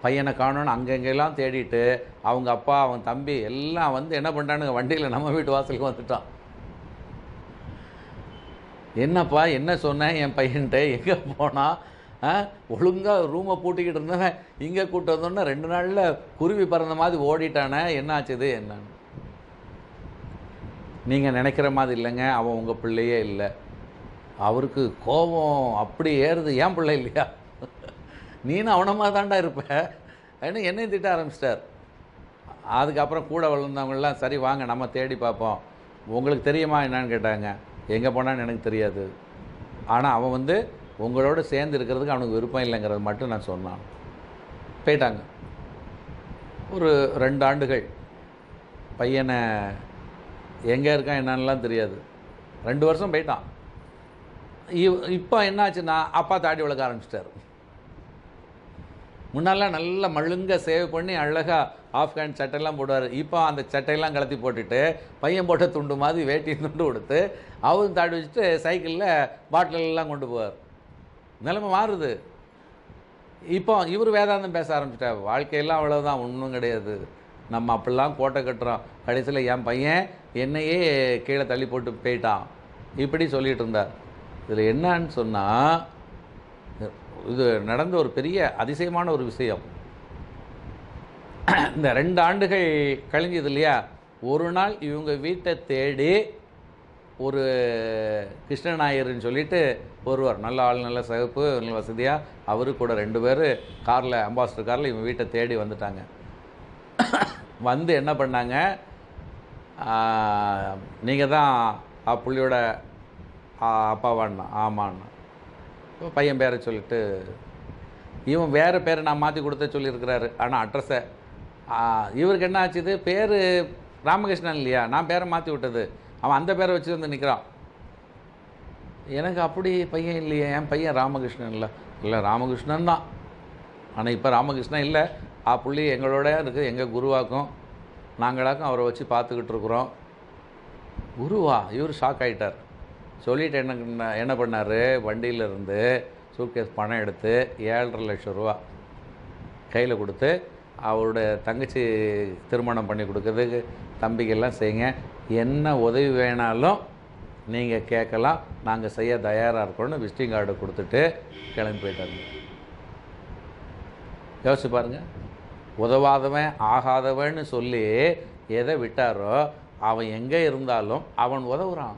Speaker 1: பையனை காணோன்னு அங்கங்கெல்லாம் தேடிட்டு அவங்க அப்பா அவன் தம்பி எல்லாம் வந்து என்ன பண்ணுறானுங்க வண்டியில் நம்ம வீட்டு வாசலுக்கு வந்துட்டான். என்னப்பா என்ன சொன்னேன் என் பையன்கிட்ட? எங்கே போனால் ஒழுங்காக ரூமை பூட்டிக்கிட்டு இருந்தவன். இங்கே கூப்பிட்டு வந்தோன்னே ரெண்டு நாளில் குருவி பறந்த மாதிரி ஓடிட்டானே. என்னாச்சுது என்னன்னு. நீங்கள் நினைக்கிற மாதிரி இல்லைங்க. அவன் உங்கள் பிள்ளையே இல்லை. அவருக்கு கோபம் அப்படி ஏறுது. ஏன் பிள்ளை இல்லையா? நீனும் அவனமாக தாண்டா இருப்ப. ஏன்னா என்னையும் திட்ட ஆரம்பிச்சிட்டார். அதுக்கப்புறம் கூட வளர்ந்தவங்களாம் சரி வாங்க நம்ம தேடி பார்ப்போம். உங்களுக்கு தெரியுமா என்னன்னு கேட்டாங்க. எங்கே போனான்னு எனக்கு தெரியாது. ஆனால் அவன் வந்து உங்களோட சேர்ந்து இருக்கிறதுக்கு அவனுக்கு விருப்பம் இல்லைங்கிறது மட்டும் நான் சொன்னான். போயிட்டாங்க. ஒரு ரெண்டு ஆண்டுகள். பையனை எங்கே இருக்கான் என்னன்னுலாம் தெரியாது. ரெண்டு வருஷம் போயிட்டான். இவ் இப்போ என்னாச்சுன்னா அப்பா தாடி வளர்க்க ஆரம்பிச்சிட்டாரு. முன்னெல்லாம் நல்லா மழுங்க சேவ் பண்ணி அழகாக ஆஃப் ஹேண்ட் சட்டையெல்லாம் போடுவார். இப்போ அந்த சட்டையெல்லாம் கலத்தி போட்டுட்டு பையன் போட்ட துண்டு மாதிரி வேட்டி துண்டு கொடுத்து அவரும் தாடி வச்சுட்டு சைக்கிளில் பாட்டிலெல்லாம் கொண்டு போவார். நிலைமை மாறுது. இப்போ இவர் வேதாந்தம் பேச ஆரம்பிச்சிட்டார். வாழ்க்கையெல்லாம் அவ்வளோதான் ஒன்றும் கிடையாது. நம்ம அப்படிலாம் கோட்டை கட்டுறோம். கடைசியில் என் பையன் என்னையே கீழே தள்ளி போட்டு போயிட்டான். இப்படி சொல்லிகிட்டு இருந்தார். இதில் என்னன்னு சொன்னால் இது நடந்த ஒரு பெரிய அதிசயமான ஒரு விஷயம். இந்த ரெண்டு ஆண்டுகள் கழிஞ்சது இல்லையா? ஒரு நாள் இவங்க வீட்டை தேடி ஒரு கிருஷ்ணநாயர்னு சொல்லிட்டு ஒருவர் நல்ல ஆள் நல்ல சிறப்பு நல்ல வசதியாக அவரு கூட ரெண்டு பேர் காரில் அம்பாசிடர் காரில் இவங்க வீட்டை தேடி வந்துட்டாங்க. வந்து என்ன பண்ணாங்க? நீங்கள் தான் அப்புள்ளியோட புள்ளியோட ஆமாண்ணா அப்பாவான்னா பையன் பேரை சொல்லிட்டு இவன் வேறு பேரை நான் மாற்றி கொடுத்த சொல்லியிருக்கிறாரு. ஆனால் அட்ரஸை இவருக்கு என்ன ஆச்சுது பேர் ராமகிருஷ்ணன் இல்லையா? நான் பேரை மாற்றி விட்டது. அவன் அந்த பேரை வச்சு வந்து நிற்கிறான் எனக்கு அப்படி பையன் இல்லையே என் பையன் ராமகிருஷ்ணன் இல்லை. இல்லை ராமகிருஷ்ணன் தான். ஆனால் இப்போ ராமகிருஷ்ணன் இல்லை. ஆ புள்ளி எங்களோட இருக்குது எங்கள் குருவாக்கும். நாங்களாக்கும் அவரை வச்சு பார்த்துக்கிட்டு இருக்கிறோம். குருவா? இவர் ஷாக் ஆகிட்டார் சொல்லிட்டு என்ன பண்ண- என்ன பண்ணார்? வண்டியிலிருந்து சூட்கேஸ் பணம் எடுத்து ஏழரை லட்சம் ரூபா கையில் கொடுத்து அவருடைய தங்கச்சி திருமணம் பண்ணி கொடுக்கறதுக்கு தம்பிக்கெல்லாம் செய்யுங்க. என்ன உதவி வேணாலும் நீங்கள் கேட்கலாம். நாங்கள் செய்ய தயாராக இருக்கோம்னு விசிட்டிங் கார்டு கொடுத்துட்டு கிளம்பி போயிட்டாங்க யோசிச்சு பாருங்கள் உதவாதவன் ஆகாதவன்னு சொல்லி எதை விட்டாரோ அவன் எங்கே இருந்தாலும் அவன் உதவுறான்.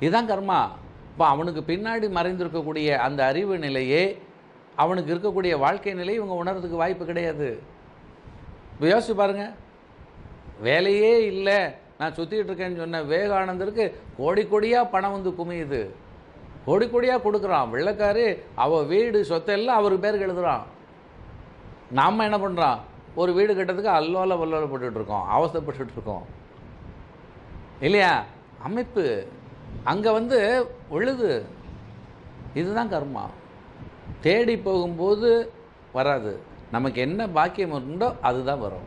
Speaker 1: இதுதான் கர்மா. இப்போ அவனுக்கு பின்னாடி மறைந்திருக்கக்கூடிய அந்த அறிவு நிலையே அவனுக்கு இருக்கக்கூடிய வாழ்க்கை நிலையை இவங்க உணர்றதுக்கு வாய்ப்பு கிடையாது. இப்போ யோசிச்சு பாருங்க. வேலையே இல்லை. நான் சுற்றிட்டு இருக்கேன்னு சொன்ன விவேகானந்தருக்கு கோடி கோடியாக பணம் வந்து குமியுது. கோடி கோடியாக கொடுக்குறான். வெள்ளக்காரு அவள் வீடு சொத்தெல்லாம் அவருக்கு பேருக்கு எழுதுறான். நாம் என்ன பண்ணுறான் ஒரு வீடு கட்டுறதுக்கு அல்லோல வல்லோல போட்டுட்ருக்கோம் அவஸ்தைப்பட்டுட்டு இருக்கோம். இல்லையா? அமைப்பு. அங்கே வந்து விழுது. இதுதான் கர்மா. தேடி போகும்போது வராது. நமக்கு என்ன பாக்கியம் உண்டோ அதுதான் வரும்.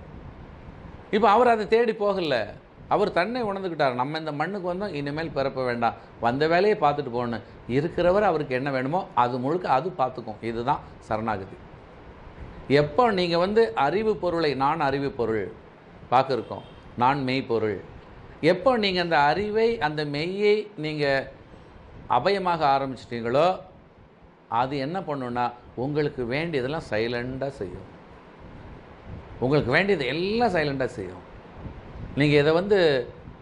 Speaker 1: இப்போ அவர் அதை தேடி போகல. அவர் தன்னை உணர்ந்துக்கிட்டார் நம்ம இந்த மண்ணுக்கு வந்தோம் இனிமேல் பிறப்ப வேண்டாம். வந்த வேலையை பார்த்துட்டு போகணும். இருக்கிறவர் அவருக்கு என்ன வேணுமோ அது முழுக்க அது பார்த்துக்கும். இதுதான் சரணாகதி. எப்போ நீங்கள் வந்து அறிவு பொருளை நான் அறிவு பொருள் பார்க்குறோம். நான் மெய்ப்பொருள் எப்போ நீங்கள் அந்த அறிவை அந்த மெய்யை நீங்கள் அபயமாக ஆரம்பிச்சிட்டீங்களோ அது என்ன பண்ணுன்னா உங்களுக்கு வேண்டியதெல்லாம் சைலண்டாக செய்யும். உங்களுக்கு வேண்டியது எல்லாம் சைலண்டாக செய்யும். நீங்கள் இதை வந்து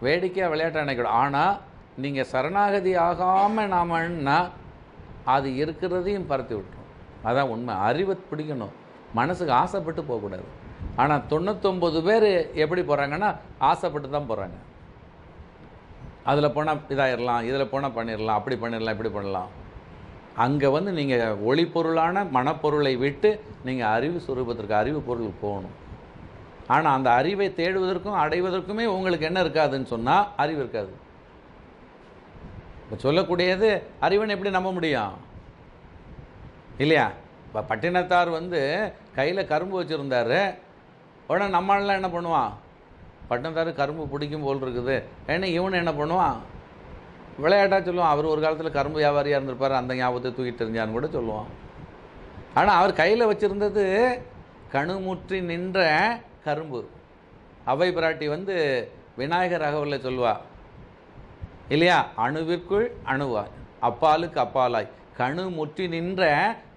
Speaker 1: வேடிக்கையாக விளையாட்டாக நினைக்கணும். ஆனால் நீங்கள் சரணாகதி ஆகாமல் நாமன்னா அது இருக்கிறதையும் பரத்தி விட்டுரும். அதான் உண்மை. அறிவை பிடிக்கணும். மனசுக்கு ஆசைப்பட்டு போகக்கூடாது. ஆனால் தொண்ணூத்தொம்பது பேர் எப்படி போகிறாங்கன்னா ஆசைப்பட்டு தான் போகிறாங்க அதில் போனால் இதாயிடலாம் இதில் போனால் பண்ணிடலாம் அப்படி பண்ணிடலாம் இப்படி பண்ணலாம். அங்கே வந்து நீங்கள் ஒளிப்பொருளான மனப்பொருளை விட்டு நீங்கள் அறிவு சுரூபத்திற்கு அறிவு பொருளுக்கு போகணும். ஆனால் அந்த அறிவை தேடுவதற்கும் அடைவதற்குமே உங்களுக்கு என்ன இருக்காதுன்னு சொன்னால் அறிவு இருக்காது. இப்போ சொல்லக்கூடியது அறிவனை எப்படி நம்ப முடியும்? இல்லையா? இப்போ பட்டினத்தார் வந்து கையில் கரும்பு வச்சுருந்தார் உடனே நம்மளாம் என்ன பண்ணுவான்? பட்டினத்தார் கரும்பு பிடிக்கும் போல் இருக்குது. ஏன்னா இவன் என்ன பண்ணுவான்? விளையாட்டாக சொல்லுவான் அவர் ஒரு காலத்தில் கரும்பு வியாபாரியாக இருந்திருப்பார் அந்த ஞாபகத்தை தூக்கிட்டு இருந்தான்னு கூட சொல்லுவான். ஆனால் அவர் கையில் வச்சுருந்தது கணுமுற்றி நின்ற கரும்பு. அவை பிராட்டி வந்து விநாயகர் அகவலில் சொல்லுவா இல்லையா அணுவிற்குள் அணுவாய் அப்பாலுக்கு அப்பாலாய் கணு முற்றி நின்ற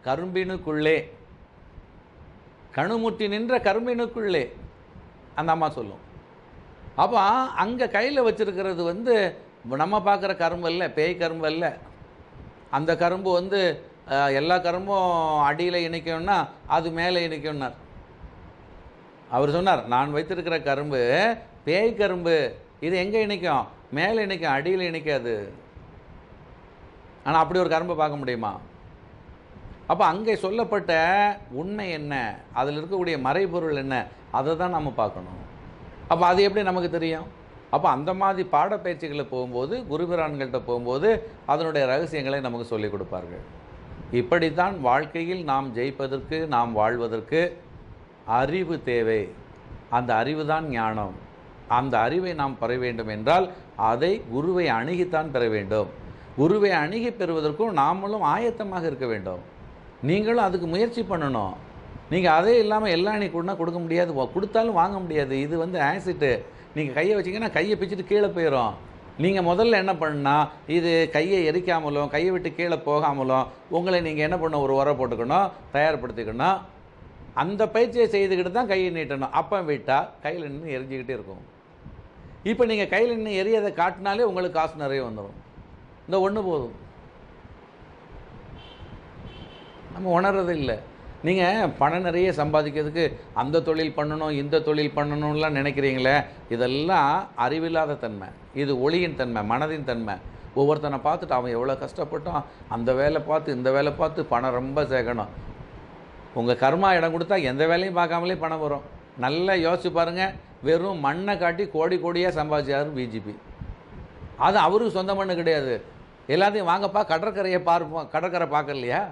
Speaker 1: கரும்பினுக்குள்ளே. கணுமுற்றி நின்ற கரும்பினுக்குள்ளே. அந்த அம்மா சொல்லும். அப்போ அங்கே கையில் வச்சிருக்கிறது வந்து நம்ம பார்க்குற கரும்பு இல்லை பேய் கரும்பு இல்லை அந்த கரும்பு வந்து எல்லா கரும்பும் அடியில் இணைக்கணும்னா அது மேலே இணைக்கணும்னார் அவர் சொன்னார் நான் வைத்திருக்கிற கரும்பு பேய் கரும்பு இது எங்கே இணைக்கும்? மேலே இணைக்கும் அடியில் இணைக்காது. ஆனால் அப்படி ஒரு கரும்பை பார்க்க முடியுமா? அப்போ அங்கே சொல்லப்பட்ட உண்மை என்ன? அதில் இருக்கக்கூடிய மறைபொருள் என்ன? அதை தான் நம்ம பார்க்கணும். அப்போ அது எப்படி நமக்கு தெரியும்? அப்போ அந்த மாதிரி பாடப்பயிற்சிகளை போகும்போது குருபிரான்கள்கிட்ட போகும்போது அதனுடைய ரகசியங்களை நமக்கு சொல்லிக் கொடுப்பார்கள். இப்படித்தான் வாழ்க்கையில் நாம் ஜெயிப்பதற்கு நாம் வாழ்வதற்கு அறிவு தேவை. அந்த அறிவு தான் ஞானம். அந்த அறிவை நாம் பெற வேண்டும் என்றால் அதை குருவை அணுகித்தான் பெற வேண்டும். குருவை அணுகி பெறுவதற்கும் நாமளும் ஆயத்தமாக இருக்க வேண்டும். நீங்களும் அதுக்கு முயற்சி பண்ணணும். நீங்கள் அதே இல்லாமல் எல்லா நீ கொடுனா கொடுக்க முடியாது. கொடுத்தாலும் வாங்க முடியாது. இது வந்து ஆசிட்டு நீங்கள் கையை வச்சிங்கன்னா கையை பிச்சுட்டு கீழே போயிடும் நீங்கள் முதல்ல என்ன பண்ணால் இது கையை எரிக்காமலும் கையை விட்டு கீழே போகாமலும் உங்களை நீங்கள் என்ன பண்ண ஒரு உரம் போட்டுக்கணும் தயார்படுத்திக்கணும். அந்த பயிற்சியை செய்துக்கிட்டு தான் கையை நீட்டணும். அப்போ விட்டால் கையில் நின்று எரிஞ்சிக்கிட்டே இருக்கும். இப்போ நீங்கள் கையில் நின்று எரியதை காட்டினாலே உங்களுக்கு காசு நிறைய வந்துடும் இந்த ஒன்று போதும். நம்ம உணர்றது இல்லை நீங்கள் பணம் நிறைய சம்பாதிக்கிறதுக்கு அந்த தொழில் பண்ணணும் இந்த தொழில் பண்ணணும்லாம் நினைக்கிறீங்களே? இதெல்லாம் அறிவில்லாத தன்மை. இது ஒளியின் தன்மை மனதின் தன்மை. ஒவ்வொருத்தனை பார்த்துட்டு அவன் எவ்வளோ கஷ்டப்பட்டான் அந்த வேலை பார்த்து இந்த வேலை பார்த்து பணம் ரொம்ப சேர்க்கணும் உங்கள் கர்மா இடம் கொடுத்தா எந்த வேலையும் பார்க்காமலே பணம் வரும். நல்லா யோசிச்சு பாருங்கள் வெறும் மண்ணை காட்டி கோடி கோடியாக சம்பாதிச்சார் பிஜேபி அது அவருக்கு சொந்த மண்ணு கிடையாது. எல்லாத்தையும் வாங்கப்பா கடற்கரையை பார்ப்போம் கடற்கரை பார்க்கலையா?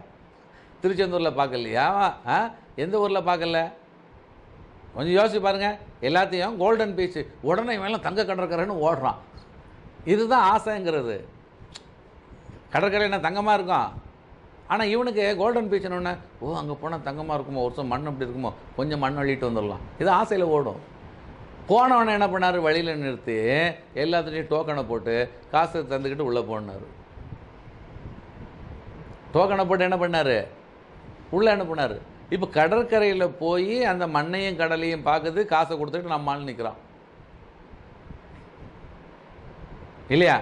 Speaker 1: திருச்செந்தூரில் பார்க்கலையா? ஆ? எந்த ஊரில் பார்க்கல? கொஞ்சம் யோசிச்சு பாருங்கள் எல்லாத்தையும் கோல்டன் பீச் உடனே இவன் தங்க கடற்கரைன்னு ஓடுறான். இதுதான் ஆசைங்கிறது. கடற்கரை என்ன தங்கமாக இருக்கும்? ஆனால் இவனுக்கு கோல்டன் பீச்னு ஓ அங்கே போனால் தங்கமாக இருக்குமோ? ஒரு வருஷம் மண் அப்படி இருக்குமோ? கொஞ்சம் மண் அள்ளிட்டு வந்துடலாம். இது ஆசையில் ஓடும். போனவனை என்ன பண்ணார்? வழியில் நிறுத்தி எல்லாத்துலேயும் டோக்கனை போட்டு காசு தந்துக்கிட்டு உள்ளே போனார். டோக்கனை போட்டு என்ன பண்ணார்? உள்ளே அனுப்புனார். இப்போ கடற்கரையில் போய் அந்த மண்ணையும் கடலையும் பார்க்குது காசை கொடுத்துட்டு நம்ம ஆள் நிற்கிறான் இல்லையா?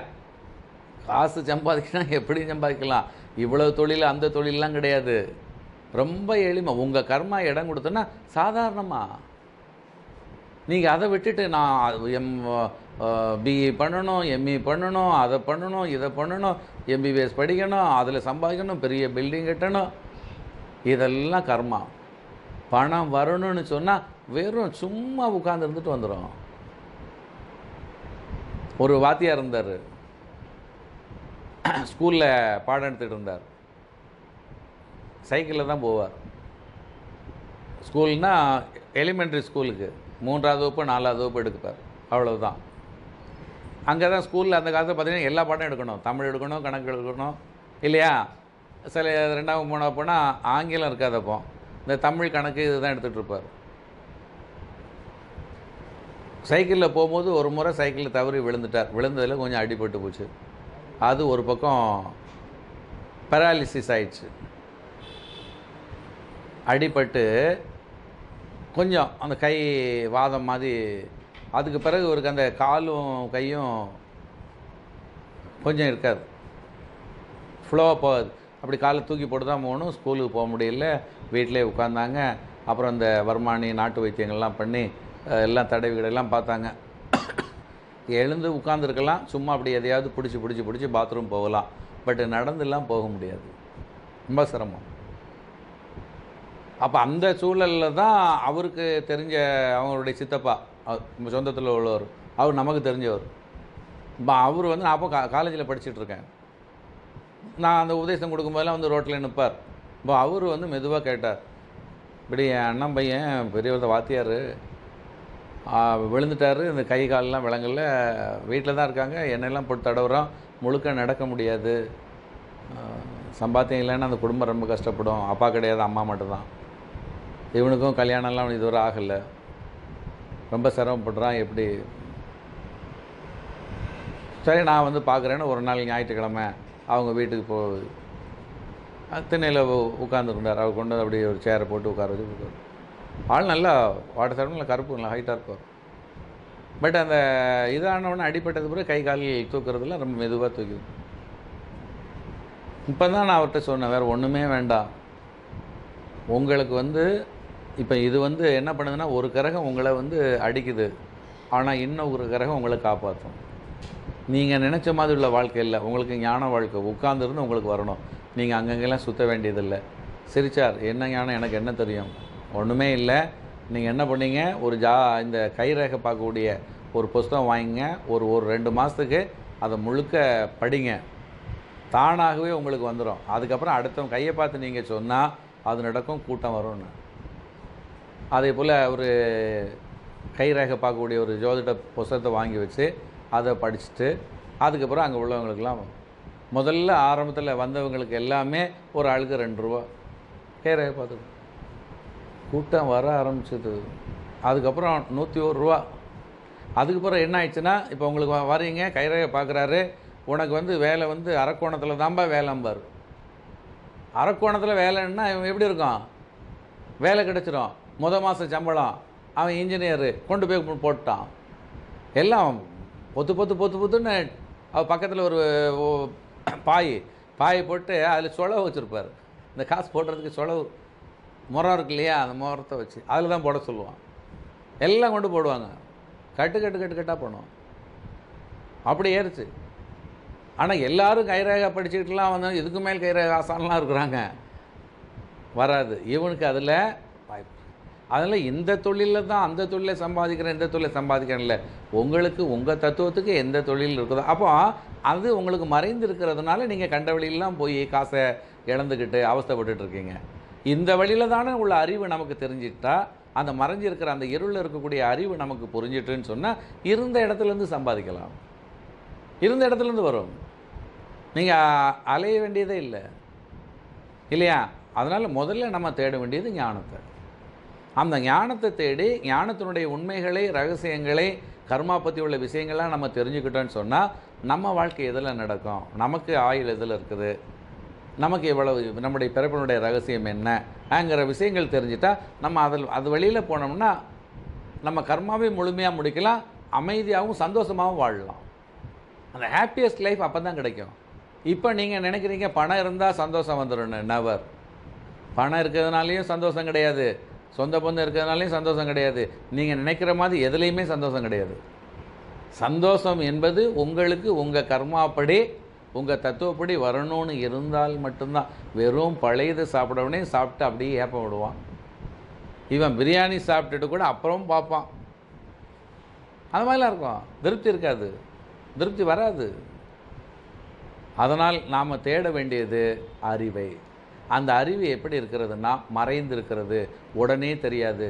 Speaker 1: காசு சம்பாதிக்கணும் எப்படி சம்பாதிக்கலாம்? இவ்வளோ தொழில் அந்த தொழிலெலாம் கிடையாது. ரொம்ப எளிமை. உங்கள் கர்மா இடம் கொடுத்தோன்னா சாதாரணமாக நீங்கள் அதை விட்டுட்டு நான் எம் பிஇ பண்ணணும் எம்இ பண்ணணும் அதை பண்ணணும் இதை பண்ணணும் எம்பிபிஎஸ் படிக்கணும் அதில் சம்பாதிக்கணும் பெரிய பில்டிங் கட்டணும். இதெல்லாம் கர்மா. பணம் வரணும்னு சொன்னால் வெறும் சும்மா உட்காந்து இருந்துட்டு வந்துடும் ஒரு வாத்தியார் இருந்தார். ஸ்கூலில் பாடம் எடுத்துகிட்டு இருந்தார். சைக்கிளில் தான் போவார். ஸ்கூல்னா எலிமெண்ட்ரி ஸ்கூலுக்கு. மூன்றாவது வகுப்பு நாலாவது வகுப்பு எடுப்பார் அவ்வளவுதான். அங்கே தான் ஸ்கூலில் அந்த காலத்தில் பார்த்தீங்கன்னா எல்லா பாடம் எடுக்கணும். தமிழ் எடுக்கணும் கணக்கு எடுக்கணும். இல்லையா? சில ரெண்டாவது மூணாவது போனால் ஆங்கிலம் இருக்காதப்போ. இந்த தமிழ் கணக்கு இதுதான் எடுத்துகிட்டு இருப்பார் சைக்கிளில் போகும்போது ஒரு முறை சைக்கிளில் தவறி விழுந்துட்டார். விழுந்ததில் கொஞ்சம் அடிபட்டு போச்சு. அது ஒரு பக்கம் பெராலிசிஸ் ஆயிடுச்சு. அடிபட்டு கொஞ்சம் அந்த கை வாதம் மாதிரி அதுக்கு பிறகு இவருக்கு அந்த காலும் கையும் கொஞ்சம் இருக்காது. ஃப்ளோவாக போகாது. அப்படி காலை தூக்கி போட்டு தான் போகணும். ஸ்கூலுக்கு போக முடியல. வீட்டிலே உட்காந்தாங்க அப்புறம் இந்த வருமானி நாட்டு வைத்தியங்கள்லாம் பண்ணி எல்லாம் தடவிகளெல்லாம் பார்த்தாங்க. எழுந்து உட்காந்துருக்கலாம் சும்மா அப்படி எதையாவது பிடிச்சி பிடிச்சி பிடிச்சி பாத்ரூம் போகலாம். பட் நடந்துலாம் போக முடியாது. ரொம்ப சிரமம். அப்போ அந்த சூழலில் தான் அவருக்கு தெரிஞ்ச அவங்களுடைய சித்தப்பா அவர் சொந்தத்தில் உள்ளவர். அவர் நமக்கு தெரிஞ்சவர். இப்போ அவர் வந்து நான் அப்போ கா காலேஜில் படிச்சுட்ருக்கேன் நான் அந்த உபதேசம் கொடுக்கும்போதெல்லாம் வந்து ரோட்டில் நிற்பார். இப்போ அவர் வந்து மெதுவாக கேட்டார். இப்படி என் அண்ணன் பையன் பெரியவர் வாத்தியார். விழுந்துட்டாரு. இந்த கை காலெலாம் விளங்கல வீட்டில் தான் இருக்காங்க. என்னெல்லாம் போட்டு தடவுறோம். முழுக்க நடக்க முடியாது. சம்பாத்தியம் இல்லைன்னா அந்த குடும்பம் ரொம்ப கஷ்டப்படும். அப்பா கிடையாது அம்மா மட்டும்தான். இவனுக்கும் கல்யாணம்லாம் இதுவரை ஆகலை. ரொம்ப சிரமப்படுறான். எப்படி? சரி நான் வந்து பார்க்குறேன்னு ஒரு நாள் ஞாயிற்றுக்கிழமை. அவங்க வீட்டுக்கு போ திண்ணையில் உட்காந்துருந்தார் அவர் கொண்டு வந்து அப்படியே ஒரு சேரை போட்டு உட்கார வச்சு கொடுத்தாரு. ஆள் நல்லா வாட்டர் சாப்பிடும் நல்லா கருப்பு நல்லா ஹைட்டாக இருப்பார். பட் அந்த இதானவொடனே அடிப்பட்டது பிறகு கை கால் தூக்குறதுல ரொம்ப மெதுவாக தூக்கிது. இப்போ தான் நான் அவர்கிட்ட சொன்னேன் வேறு ஒன்றுமே வேண்டாம். உங்களுக்கு வந்து இப்போ இது வந்து என்ன பண்ணுதுன்னா ஒரு கிரகம் உங்களை வந்து அடிக்குது. ஆனால் இன்னும் ஒரு கிரகம் உங்களை காப்பாற்றும் நீங்கள் நினச்ச மாதிரி உள்ள வாழ்க்கை இல்லை. உங்களுக்கு ஞான வாழ்க்கை உட்காந்துருந்து உங்களுக்கு வரணும். நீங்கள் அங்கங்கெல்லாம் சுற்ற வேண்டியதில்லை. சிரிச்சார் என்ன ஞானம்? எனக்கு என்ன தெரியும்? ஒன்றுமே இல்லை. நீங்கள் என்ன பண்ணீங்க? ஒரு ஜா இந்த கைரேகை பார்க்கக்கூடிய ஒரு புஸ்தகம் வாங்கிங்க. ஒரு ஒரு ரெண்டு மாதத்துக்கு அதை முழுக்க படிங்க. தானாகவே உங்களுக்கு வந்துடும் அதுக்கப்புறம் அடுத்தவங்க கையை பார்த்து நீங்கள் சொன்னால் அது நடக்கும் கூட்டம் வரும்னு. அதே போல் ஒரு கைரேகை பார்க்கக்கூடிய ஒரு ஜோதிட புஸ்தகத்தை வாங்கி வச்சு அதை படிச்சுட்டு அதுக்கப்புறம் அங்கே உள்ளவங்களுக்கெல்லாம் முதல்ல ஆரம்பத்தில் வந்தவங்களுக்கு எல்லாமே ஒரு ஆளுக்கு ரெண்டு ரூபா. கைரேகை பார்த்துக்கணும் கூட்டம் வர ஆரம்பிச்சது. அதுக்கப்புறம் நூற்றி ஒரு ரூபா. அதுக்கப்புறம் என்ன ஆயிடுச்சுன்னா இப்போ உங்களுக்கு வ- வரீங்க கைரேகை பார்க்குறாரு. உனக்கு வந்து வேலை வந்து அரக்கோணத்தில் தான்பா வேலைம்பார். அரக்கோணத்தில் வேலைன்னா இவன் எப்படி இருக்கும்? வேலை கிடச்சிரும். முத மாத சம்பளம். அவன் இன்ஜினியரு கொண்டு போய் போட்டான். எல்லாம் பொத்து பொத்து பொத்து பொத்துன்னு அவர் பக்கத்தில் ஒரு பாய் பாய் பாயை போட்டு அதில் சொலவு வச்சுருப்பார். இந்த காசு போடுறதுக்கு சொலவு முறம் இருக்கு இல்லையா அந்த முறத்தை வச்சு. அதில் தான் போட சொல்லுவான். எல்லாம் கொண்டு போடுவாங்க. கட்டு கட்டு கட்டு கட்டாக போனோம் அப்படி ஏறுச்சு. ஆனால் எல்லோரும் கைரேகா படிச்சுக்கிட்டுலாம் வந்து இதுக்கு மேல் கைரேகா ஆசான்லாம் இருக்கிறாங்க. வராது. இவனுக்கு அதில் அதனால் இந்த தொழிலில் தான் அந்த தொழிலை சம்பாதிக்கிறேன் இந்த தொழிலை சம்பாதிக்கிறேன்ல உங்களுக்கு உங்கள் தத்துவத்துக்கு எந்த தொழில் இருக்குதோ அப்போ அது உங்களுக்கு மறைந்து இருக்கிறதுனால நீங்கள் கண்ட வழியெல்லாம் போய் காசை இழந்துக்கிட்டு அவஸ்தைப்பட்டுட்டு இருக்கீங்க. இந்த வழியில் தானே உள்ள அறிவு நமக்கு தெரிஞ்சிட்டா அந்த மறைஞ்சிருக்கிற அந்த இருளில் இருக்கக்கூடிய அறிவு நமக்கு புரிஞ்சிட்டுன்னு சொன்னால் இருந்த இடத்துலேருந்து சம்பாதிக்கலாம். இருந்த இடத்துலேருந்து வரும். நீங்கள் அலைய வேண்டியதே இல்லை. இல்லையா? அதனால் முதல்ல நம்ம தேட வேண்டியது ஞானத்தை. அந்த ஞானத்தை தேடி ஞானத்தினுடைய உண்மைகளை ரகசியங்களை கர்மா பற்றி உள்ள விஷயங்கள்லாம் நம்ம தெரிஞ்சுக்கிட்டோன்னு சொன்னால் நம்ம வாழ்க்கை எதில் நடக்கும்? நமக்கு ஆயுள் எதில் இருக்குது? நமக்கு எவ்வளவு நம்முடைய பிறப்பினுடைய ரகசியம் என்னங்கிற விஷயங்கள் தெரிஞ்சிட்டா நம்ம அதில் அது வழியில் போனோம்னா நம்ம கர்மாவே முழுமையாக முடிக்கலாம் அமைதியாகவும் சந்தோஷமாகவும் வாழலாம். அந்த ஹாப்பியஸ்ட் லைஃப் அப்போ தான் கிடைக்கும். இப்போ நீங்கள் நினைக்கிறீங்க பணம் இருந்தால் சந்தோஷம் வந்துடும் நவர் பணம் இருக்கிறதுனாலையும் சந்தோஷம் கிடையாது. சொந்த பந்தம் இருக்கிறதுனாலையும் சந்தோஷம் கிடையாது. நீங்கள் நினைக்கிற மாதிரி எதுலேயுமே சந்தோஷம் கிடையாது. சந்தோஷம் என்பது உங்களுக்கு உங்கள் கர்மாப்படி உங்கள் தத்துவப்படி வரணும்னு இருந்தால் மட்டும்தான். வெறும் பழையது சாப்பிடவனே சாப்பிட்டு அப்படியே ஏப்ப விடுவான். இவன் பிரியாணி சாப்பிட்டுட்டு கூட அப்புறம் பார்ப்பான். அது மாதிரிலாம் இருக்கும். திருப்தி இருக்காது. திருப்தி வராது. அதனால் நாம் தேட வேண்டியது அறிவை. அந்த அறிவு எப்படி இருக்கிறதுனா மறைந்திருக்கிறது. உடனே தெரியாது.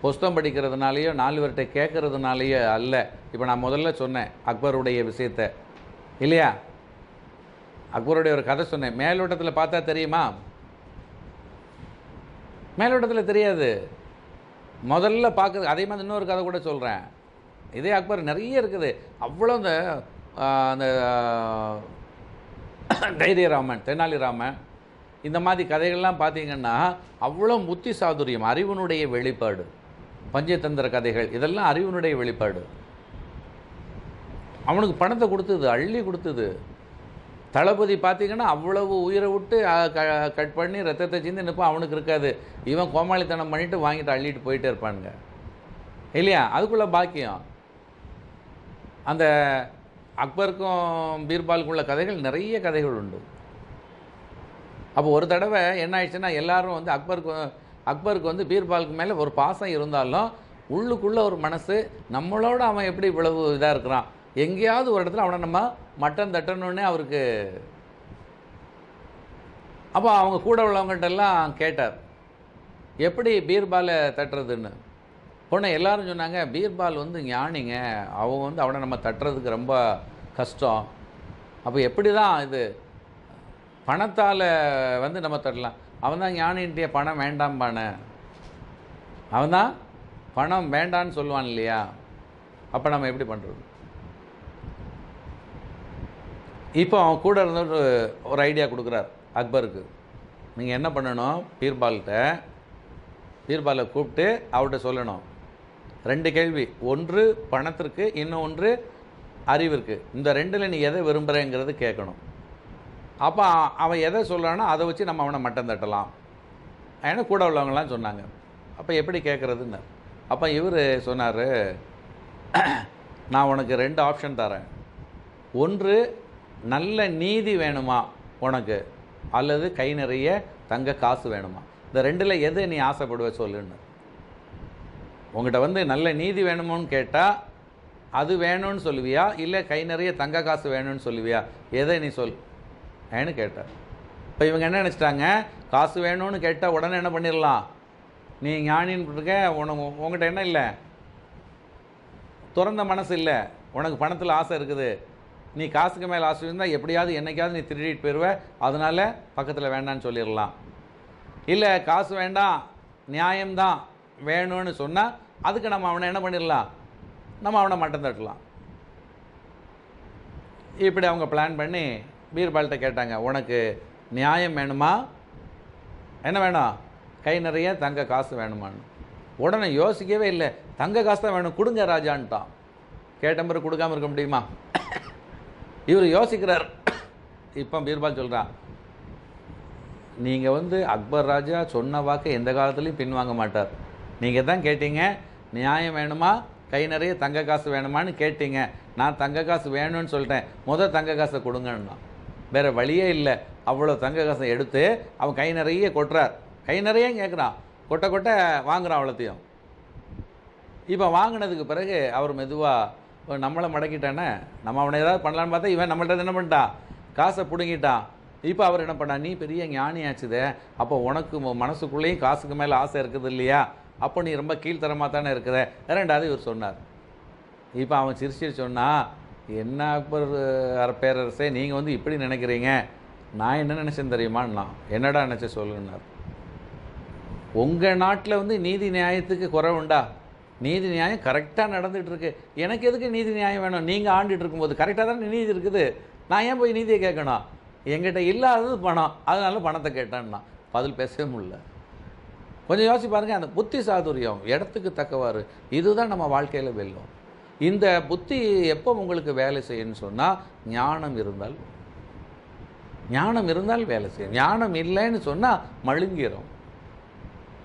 Speaker 1: புஸ்தம் படிக்கிறதுனாலேயோ நாலு பேர்கிட்ட கேட்கறதுனாலேயோ அல்ல. இப்போ நான் முதல்ல சொன்னேன் அக்பருடைய விஷயத்தை. இல்லையா? அக்பருடைய ஒரு கதை சொன்னேன். மேலோட்டத்தில் பார்த்தா தெரியுமா? மேலோட்டத்தில் தெரியாது. முதல்ல பார்க்குறது அதே மாதிரி இன்னொரு கதை கூட சொல்கிறேன் இதே அக்பர் நிறைய இருக்குது. அவ்வளோ இந்த அந்த தைரியராமன் தெனாலிராமன் இந்த மாதிரி கதைகள்லாம் பார்த்தீங்கன்னா அவ்வளோ புத்தி சாதுரியம் அறிவினுடைய வெளிப்பாடு. பஞ்சதந்திர கதைகள் இதெல்லாம் அறிவினுடைய வெளிப்பாடு. அவனுக்கு பணத்தை கொடுத்தது அள்ளி கொடுத்தது. தளபதி பார்த்தீங்கன்னா அவ்வளவு உயிரை விட்டு க- கட் பண்ணி ரத்தத்தை சிந்தி நிற்பான் அவனுக்கு இருக்காது. இவன் கோமாளித்தனம் பண்ணிவிட்டு வாங்கிட்டு அள்ளிட்டு போயிட்டே இருப்பானுங்க. இல்லையா? அதுக்குள்ளே பாக்கியம். அந்த அக்பருக்கும் பீர்பாலுக்குள்ள கதைகள் நிறைய கதைகள் உண்டு. அப்போ ஒரு தடவை என்ன ஆயிடுச்சுன்னா எல்லாரும் வந்து அக்பருக்கு அக்பருக்கு வந்து பீர்பாலுக்கு மேலே ஒரு பாசம் இருந்தாலும் உள்ளுக்குள்ளே ஒரு மனசு நம்மளோட அவன் எப்படி இவ்வளவு இதாக இருக்கிறான்? எங்கேயாவது ஒரு இடத்துல அவனை நம்ம மட்டன் தட்டணுன்னே அவருக்கு அப்போ அவங்க கூட உள்ளவங்கள்ட்ட எல்லாம் கேட்டார் எப்படி பீர்பாலை தட்டுறதுன்னு? உடனே எல்லாரும் சொன்னாங்க பீர்பால் வந்து ஞானிங்க அவங்க வந்து அவனை நம்ம தட்டுறதுக்கு ரொம்ப கஷ்டம். அப்போ எப்படி தான் இது பணத்தால் வந்து நம்ம தரலாம். அவன் தான் ஞானின்ட்டிய பணம் வேண்டாம்பானே. அவன் தான் பணம் வேண்டான்னு சொல்லுவான் இல்லையா? அப்போ நம்ம எப்படி பண்ணுறது இப்போ அவன் கூட இருந்து ஒரு ஐடியா கொடுக்குறார் அக்பருக்கு. நீங்கள் என்ன பண்ணணும்? பீர்பால்கிட்ட பீர்பாலை கூப்பிட்டு அவர்கிட்ட சொல்லணும். ரெண்டு கேள்வி. ஒன்று பணத்திற்கு இன்னும் ஒன்று அறிவிற்கு. இந்த ரெண்டில் நீ எதை விரும்புகிறேங்கிறது கேட்கணும். அப்போ அவன் எதை சொல்கிறானோ அதை வச்சு நம்ம அவனை மட்டம் தட்டலாம். ஏன்னா கூட உள்ளவங்களாம் சொன்னாங்க. அப்போ எப்படி கேட்குறதுன்னு அப்போ இவர் சொன்னார் நான் உனக்கு ரெண்டு ஆப்ஷன் தரேன். ஒன்று நல்ல நீதி வேணுமா உனக்கு? அல்லது கை நிறைய தங்க காசு வேணுமா? இந்த ரெண்டில் எது நீ ஆசைப்படுவ சொல்லுன்னு. உங்கள்கிட்ட வந்து நல்ல நீதி வேணுமோன்னு கேட்டால் அது வேணும்னு சொல்லுவியா? இல்லை கை நிறைய தங்க காசு வேணும்னு சொல்லுவியா? எதை நீ சொல் ஏன்னு கேட்டார். இப்போ இவங்க என்ன நினச்சிட்டாங்க? காசு வேணும்னு கேட்டால் உடனே என்ன பண்ணிடலாம் நீ ஞானின்னு இருக்க உனக்கு உங்கள்கிட்ட என்ன இல்லை? திறந்த மனசு இல்லை. உனக்கு பணத்தில் ஆசை இருக்குது. நீ காசுக்கு மேலே ஆசை இருந்தால் எப்படியாவது என்னைக்காவது நீ திருடிட்டு போயிடுவ அதனால் பக்கத்தில் வேண்டான்னு சொல்லிடலாம் இல்லை காசு வேண்டாம் நியாயம்தான் வேணும்னு சொன்னால் அதுக்கு நம்ம அவனை என்ன பண்ணிடலாம் நம்ம அவனை மட்டம் தட்டலாம். இப்படி அவங்க பிளான் பண்ணி பீர்பால்கிட்ட கேட்டாங்க உனக்கு நியாயம் வேணுமா? என்ன வேணும் கை நிறைய தங்க காசு வேணுமான்னு. உடனே யோசிக்கவே இல்லை தங்க காசு தான் வேணும் கொடுங்க ராஜான்ட்டான். கேட்ட மாதிரி கொடுக்காம இருக்க முடியுமா? இவர் யோசிக்கிறார். இப்போ பீர்பால் சொல்கிறான் நீங்கள் வந்து அக்பர் ராஜா சொன்ன வாக்கு எந்த காலத்துலேயும் பின்வாங்க மாட்டார். நீங்கள் தான் கேட்டீங்க நியாயம் வேணுமா? கை நிறைய தங்க காசு வேணுமான்னு கேட்டீங்க. நான் தங்க காசு வேணும்னு சொல்லிட்டேன் முதல் தங்க காசை கொடுங்கன்னா வேறு வழியே இல்லை. அவ்வளோ தங்க கசம் எடுத்து அவன் கை நிறைய கொட்டுறார். கை நிறைய கேட்குறான் கொட்ட கொட்ட வாங்குறான் அவ்வளோத்தையும். இப்போ வாங்கினதுக்கு பிறகு அவர் மெதுவாக நம்மளை மடக்கிட்டானே? நம்ம அவனை ஏதாவது பண்ணலான்னு பார்த்தா இவன் நம்மள்ட்ட என்ன பண்ணிட்டான். காசை பிடுங்கிட்டான். இப்போ அவர் என்ன பண்ணா நீ பெரிய ஞானியாச்சுதே. அப்போ உனக்கு மனசுக்குள்ளேயும் காசுக்கு மேலே ஆசை இருக்குது இல்லையா? அப்போ நீ ரொம்ப கீழ்த்தரமாக தானே இருக்கிற? ரெண்டாவது இவர் சொன்னார். இப்போ அவன் சிரிச்சிட்டு சொன்னான் என்ன அக்பர் பேரரசே நீங்கள் வந்து இப்படி நினைக்கிறீங்க? நான் என்ன நினச்சேன் தெரியுமான்னா என்னடா நினச்ச சொல்லுன்னார். உங்கள் நாட்டில் வந்து நீதி நியாயத்துக்கு குறைவுண்டா நீதி நியாயம் கரெக்டாக நடந்துகிட்ருக்கு எனக்கு எதுக்கு நீதி நியாயம் வேணும்? நீங்கள் ஆண்டுட்டு இருக்கும்போது கரெக்டாக தானே நீதி இருக்குது. நான் ஏன் போய் நீதியை கேட்கணும்? எங்கிட்ட இல்லாதது பணம். அதனால பணத்தை கேட்டான்னா பதில் பேசவே முடியல. கொஞ்சம் யோசிச்சு பாருங்கள் அந்த புத்தி சாதுரியம் இடத்துக்கு தக்கவாறு இதுதான் நம்ம வாழ்க்கையில் வெல்லும். இந்த புத்தி எப்போ உங்களுக்கு வேலை செய்யும்னு சொன்னால் ஞானம் இருந்தால் ஞானம் இருந்தால் வேலை செய்யும். ஞானம் இல்லைன்னு சொன்னால் மழுங்கிரும்.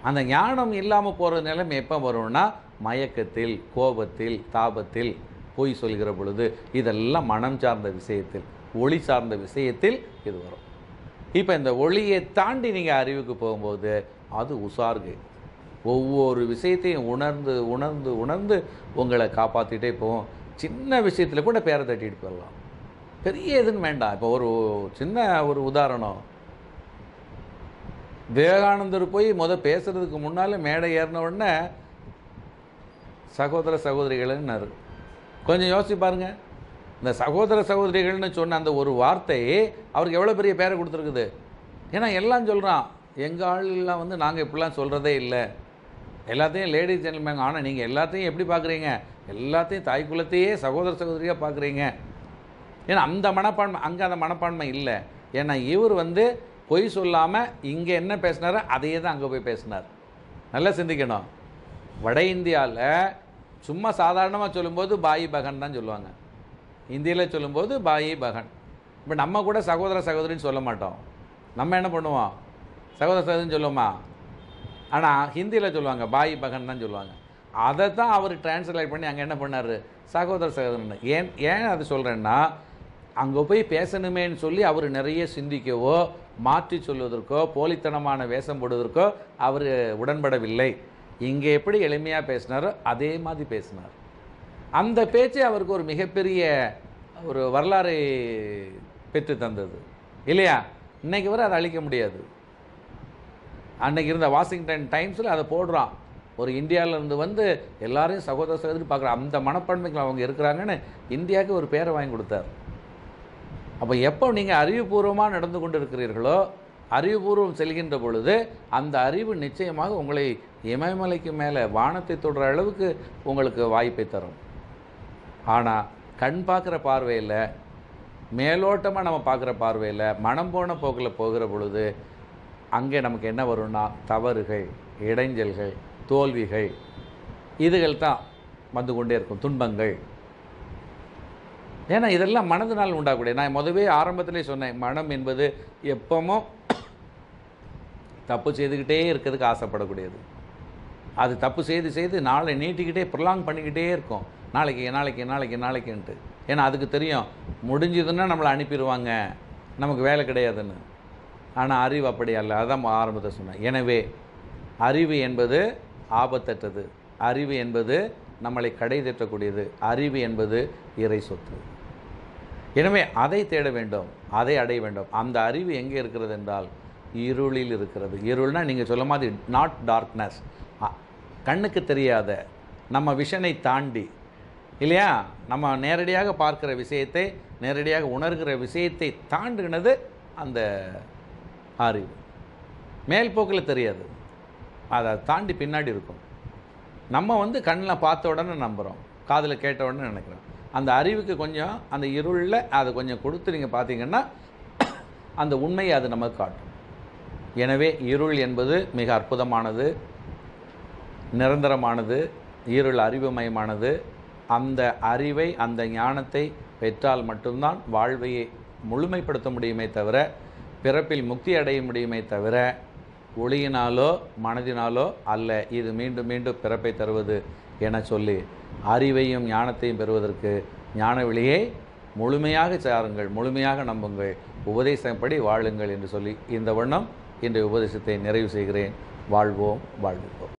Speaker 1: அந்த ஞானம் இல்லாமல் போகிற நிலைமை எப்போ வரும்னா மயக்கத்தில் கோபத்தில் தாபத்தில் பொய் சொல்கிற பொழுது இதெல்லாம் மனம் சார்ந்த விஷயத்தில் ஒளி சார்ந்த விஷயத்தில் இது வரும். இப்போ இந்த ஒளியை தாண்டி நீங்கள் அறிவுக்கு போகும்போது அது உசார்கு ஒவ்வொரு விஷயத்தையும் உணர்ந்து உணர்ந்து உணர்ந்து உங்களை காப்பாற்றிட்டே போவோம். சின்ன விஷயத்தில் கூட பேரை தட்டிட்டு போயிடலாம். பெரிய இதுன்னு வேண்டாம். இப்போ ஒரு சின்ன ஒரு உதாரணம். விவேகானந்தர் போய் முத பேசுறதுக்கு முன்னால் மேடை ஏறின உடனே சகோதர சகோதரிகள்னாரு கொஞ்சம் யோசிச்சு பாருங்கள் இந்த சகோதர சகோதரிகள்னு சொன்ன அந்த ஒரு வார்த்தை அவருக்கு எவ்வளோ பெரிய பேரை கொடுத்துருக்குது? ஏன்னா எல்லாம் சொல்கிறான் எங்கள் ஆளுலாம் வந்து நாங்கள் இப்படிலாம் சொல்கிறதே இல்லை. எல்லாத்தையும் லேடிஸ் ஜென்டில்மேன் ஆனால் நீங்கள் எல்லாத்தையும் எப்படி பார்க்குறீங்க எல்லாத்தையும் தாய் குலத்தையே சகோதர சகோதரியாக பார்க்குறீங்க ஏன்னா அந்த மனப்பான்மை அங்கே அந்த மனப்பான்மை இல்லை. ஏன்னா இவர் வந்து பொய் சொல்லாமல் இங்கே என்ன பேசினாரோ அதையே தான் அங்கே போய் பேசினார். நல்லா சிந்திக்கணும். வட இந்தியாவில் சும்மா சாதாரணமாக சொல்லும்போது பாயி பகன் தான் சொல்லுவாங்க. இந்தியில் சொல்லும்போது பாயி பகன். இப்போ நம்ம கூட சகோதர சகோதரின்னு சொல்ல மாட்டோம். நம்ம என்ன பண்ணுவோம்? சகோதர சகோதரின்னு சொல்லுவோமா? ஆனால் ஹிந்தியில் சொல்லுவாங்க பாய் பகன் தான் சொல்லுவாங்க. அதை தான் அவர் டிரான்ஸ்லேட் பண்ணி அங்கே என்ன பண்ணார்? சகோதர சகோதரன். ஏன் ஏன் அது சொல்கிறேன்னா அங்கே போய் பேசணுமேன்னு சொல்லி அவர் நிறைய சிந்திக்கவோ மாற்றி சொல்வதற்கோ போலித்தனமான வேஷம் போடுவதற்கோ அவர் உடன்படவில்லை. இங்கே எப்படி எளிமையாக பேசினாரோ அதே மாதிரி பேசினார். அந்த பேச்சு அவருக்கு ஒரு மிகப்பெரிய ஒரு வரலாறை பெற்று தந்தது. இல்லையா? இன்னைக்கு வரை அதை அழிக்க முடியாது. அன்னைக்கு இருந்த வாஷிங்டன் டைம்ஸில் அதை போடுறான் ஒரு இந்தியாவிலேருந்து வந்து எல்லாரையும் சகோதர சகோதரி பார்க்குற. அந்த மனப்பான்மைக்கு அவங்க இருக்கிறாங்கன்னு இந்தியாவுக்கு ஒரு பேரை வாங்கி கொடுத்தார். அப்போ எப்போ நீங்கள் அறிவுபூர்வமாக நடந்து கொண்டு இருக்கிறீர்களோ அறிவுபூர்வம் செல்கின்ற பொழுது அந்த அறிவு நிச்சயமாக உங்களை இமயமலைக்கு மேலே வானத்தை தொடுற அளவுக்கு உங்களுக்கு வாய்ப்பை தரும். ஆனால் கண் பார்க்குற பார்வையில் மேலோட்டமாக நம்ம பார்க்குற பார்வையில் மனம் போன போக்கில் போகிற பொழுது அங்கே நமக்கு என்ன வரும்னா தவறுகள் இடைஞ்சல்கள் தோல்விகள் இதுகள் தான் வந்து கொண்டே இருக்கும் துன்பங்கள். ஏன்னா இதெல்லாம் மனதினால் உண்டாகக்கூடிய நான் முதவே ஆரம்பத்திலே சொன்னேன் மனம் என்பது எப்பவும் தப்பு செய்துக்கிட்டே இருக்கிறதுக்கு ஆசைப்படக்கூடியது. அது தப்பு செய்து செய்து நாளை நீட்டிக்கிட்டே ப்ரொலாங் பண்ணிக்கிட்டே இருக்கும். நாளைக்கு நாளைக்கு நாளைக்கு நாளைக்குன்ட்டு. ஏன்னா அதுக்கு தெரியும் முடிஞ்சதுன்னா நம்மளை அனுப்பிடுவாங்க. நமக்கு வேலை கிடையாதுன்னு. ஆனால் அறிவு அப்படி அல்ல. அதான் ஆரம்பத்தை சொன்னேன். எனவே அறிவு என்பது ஆபத்தற்றது. அறிவு என்பது நம்மளை கடை தட்டக்கூடியது அறிவு என்பது இறை சொத்து. எனவே அதை தேட வேண்டும். அதை அடைய வேண்டும். அந்த அறிவு எங்கே இருக்கிறது என்றால் இருளில் இருக்கிறது. இருள்னால் நீங்கள் சொல்ல மாதிரி நாட் டார்க்னஸ் கண்ணுக்கு தெரியாத நம்ம விஷனை தாண்டி இல்லையா? நம்ம நேரடியாக பார்க்கிற விஷயத்தை நேரடியாக உணர்கிற விஷயத்தை தாண்டுகினது அந்த அறிவு மேல் போக்கில் தெரியாது. அதை தாண்டி பின்னாடி இருக்கும். நம்ம வந்து கண்ணில் பார்த்த உடனே நம்புகிறோம் காதில் கேட்ட உடனே நினைக்கிறோம். அந்த அறிவுக்கு கொஞ்சம் அந்த இருளில் அதை கொஞ்சம் கொடுத்து நீங்கள் பார்த்தீங்கன்னா அந்த உண்மையை அது நமக்கு காட்டும். எனவே இருள் என்பது மிக அற்புதமானது நிரந்தரமானது இருள் அறிவுமயமானது. அந்த அறிவை அந்த ஞானத்தை பெற்றால் மட்டும்தான் வாழ்வையை முழுமைப்படுத்த முடியுமே தவிர பிறப்பில் முக்தி அடைய முடியுமே தவிர ஒளியினாலோ மனதினாலோ அல்ல இது மீண்டும் மீண்டும் பிறப்பை தருவது என சொல்லி அறிவையும் ஞானத்தையும் பெறுவதற்கு ஞான வெளியை முழுமையாக சாருங்கள் முழுமையாக நம்புங்கள் உபதேசப்படி வாழுங்கள் என்று சொல்லி இந்த வண்ணம் இன்றைய உபதேசத்தை நிறைவு செய்கிறேன். வாழ்வோம் வாழ்வோம்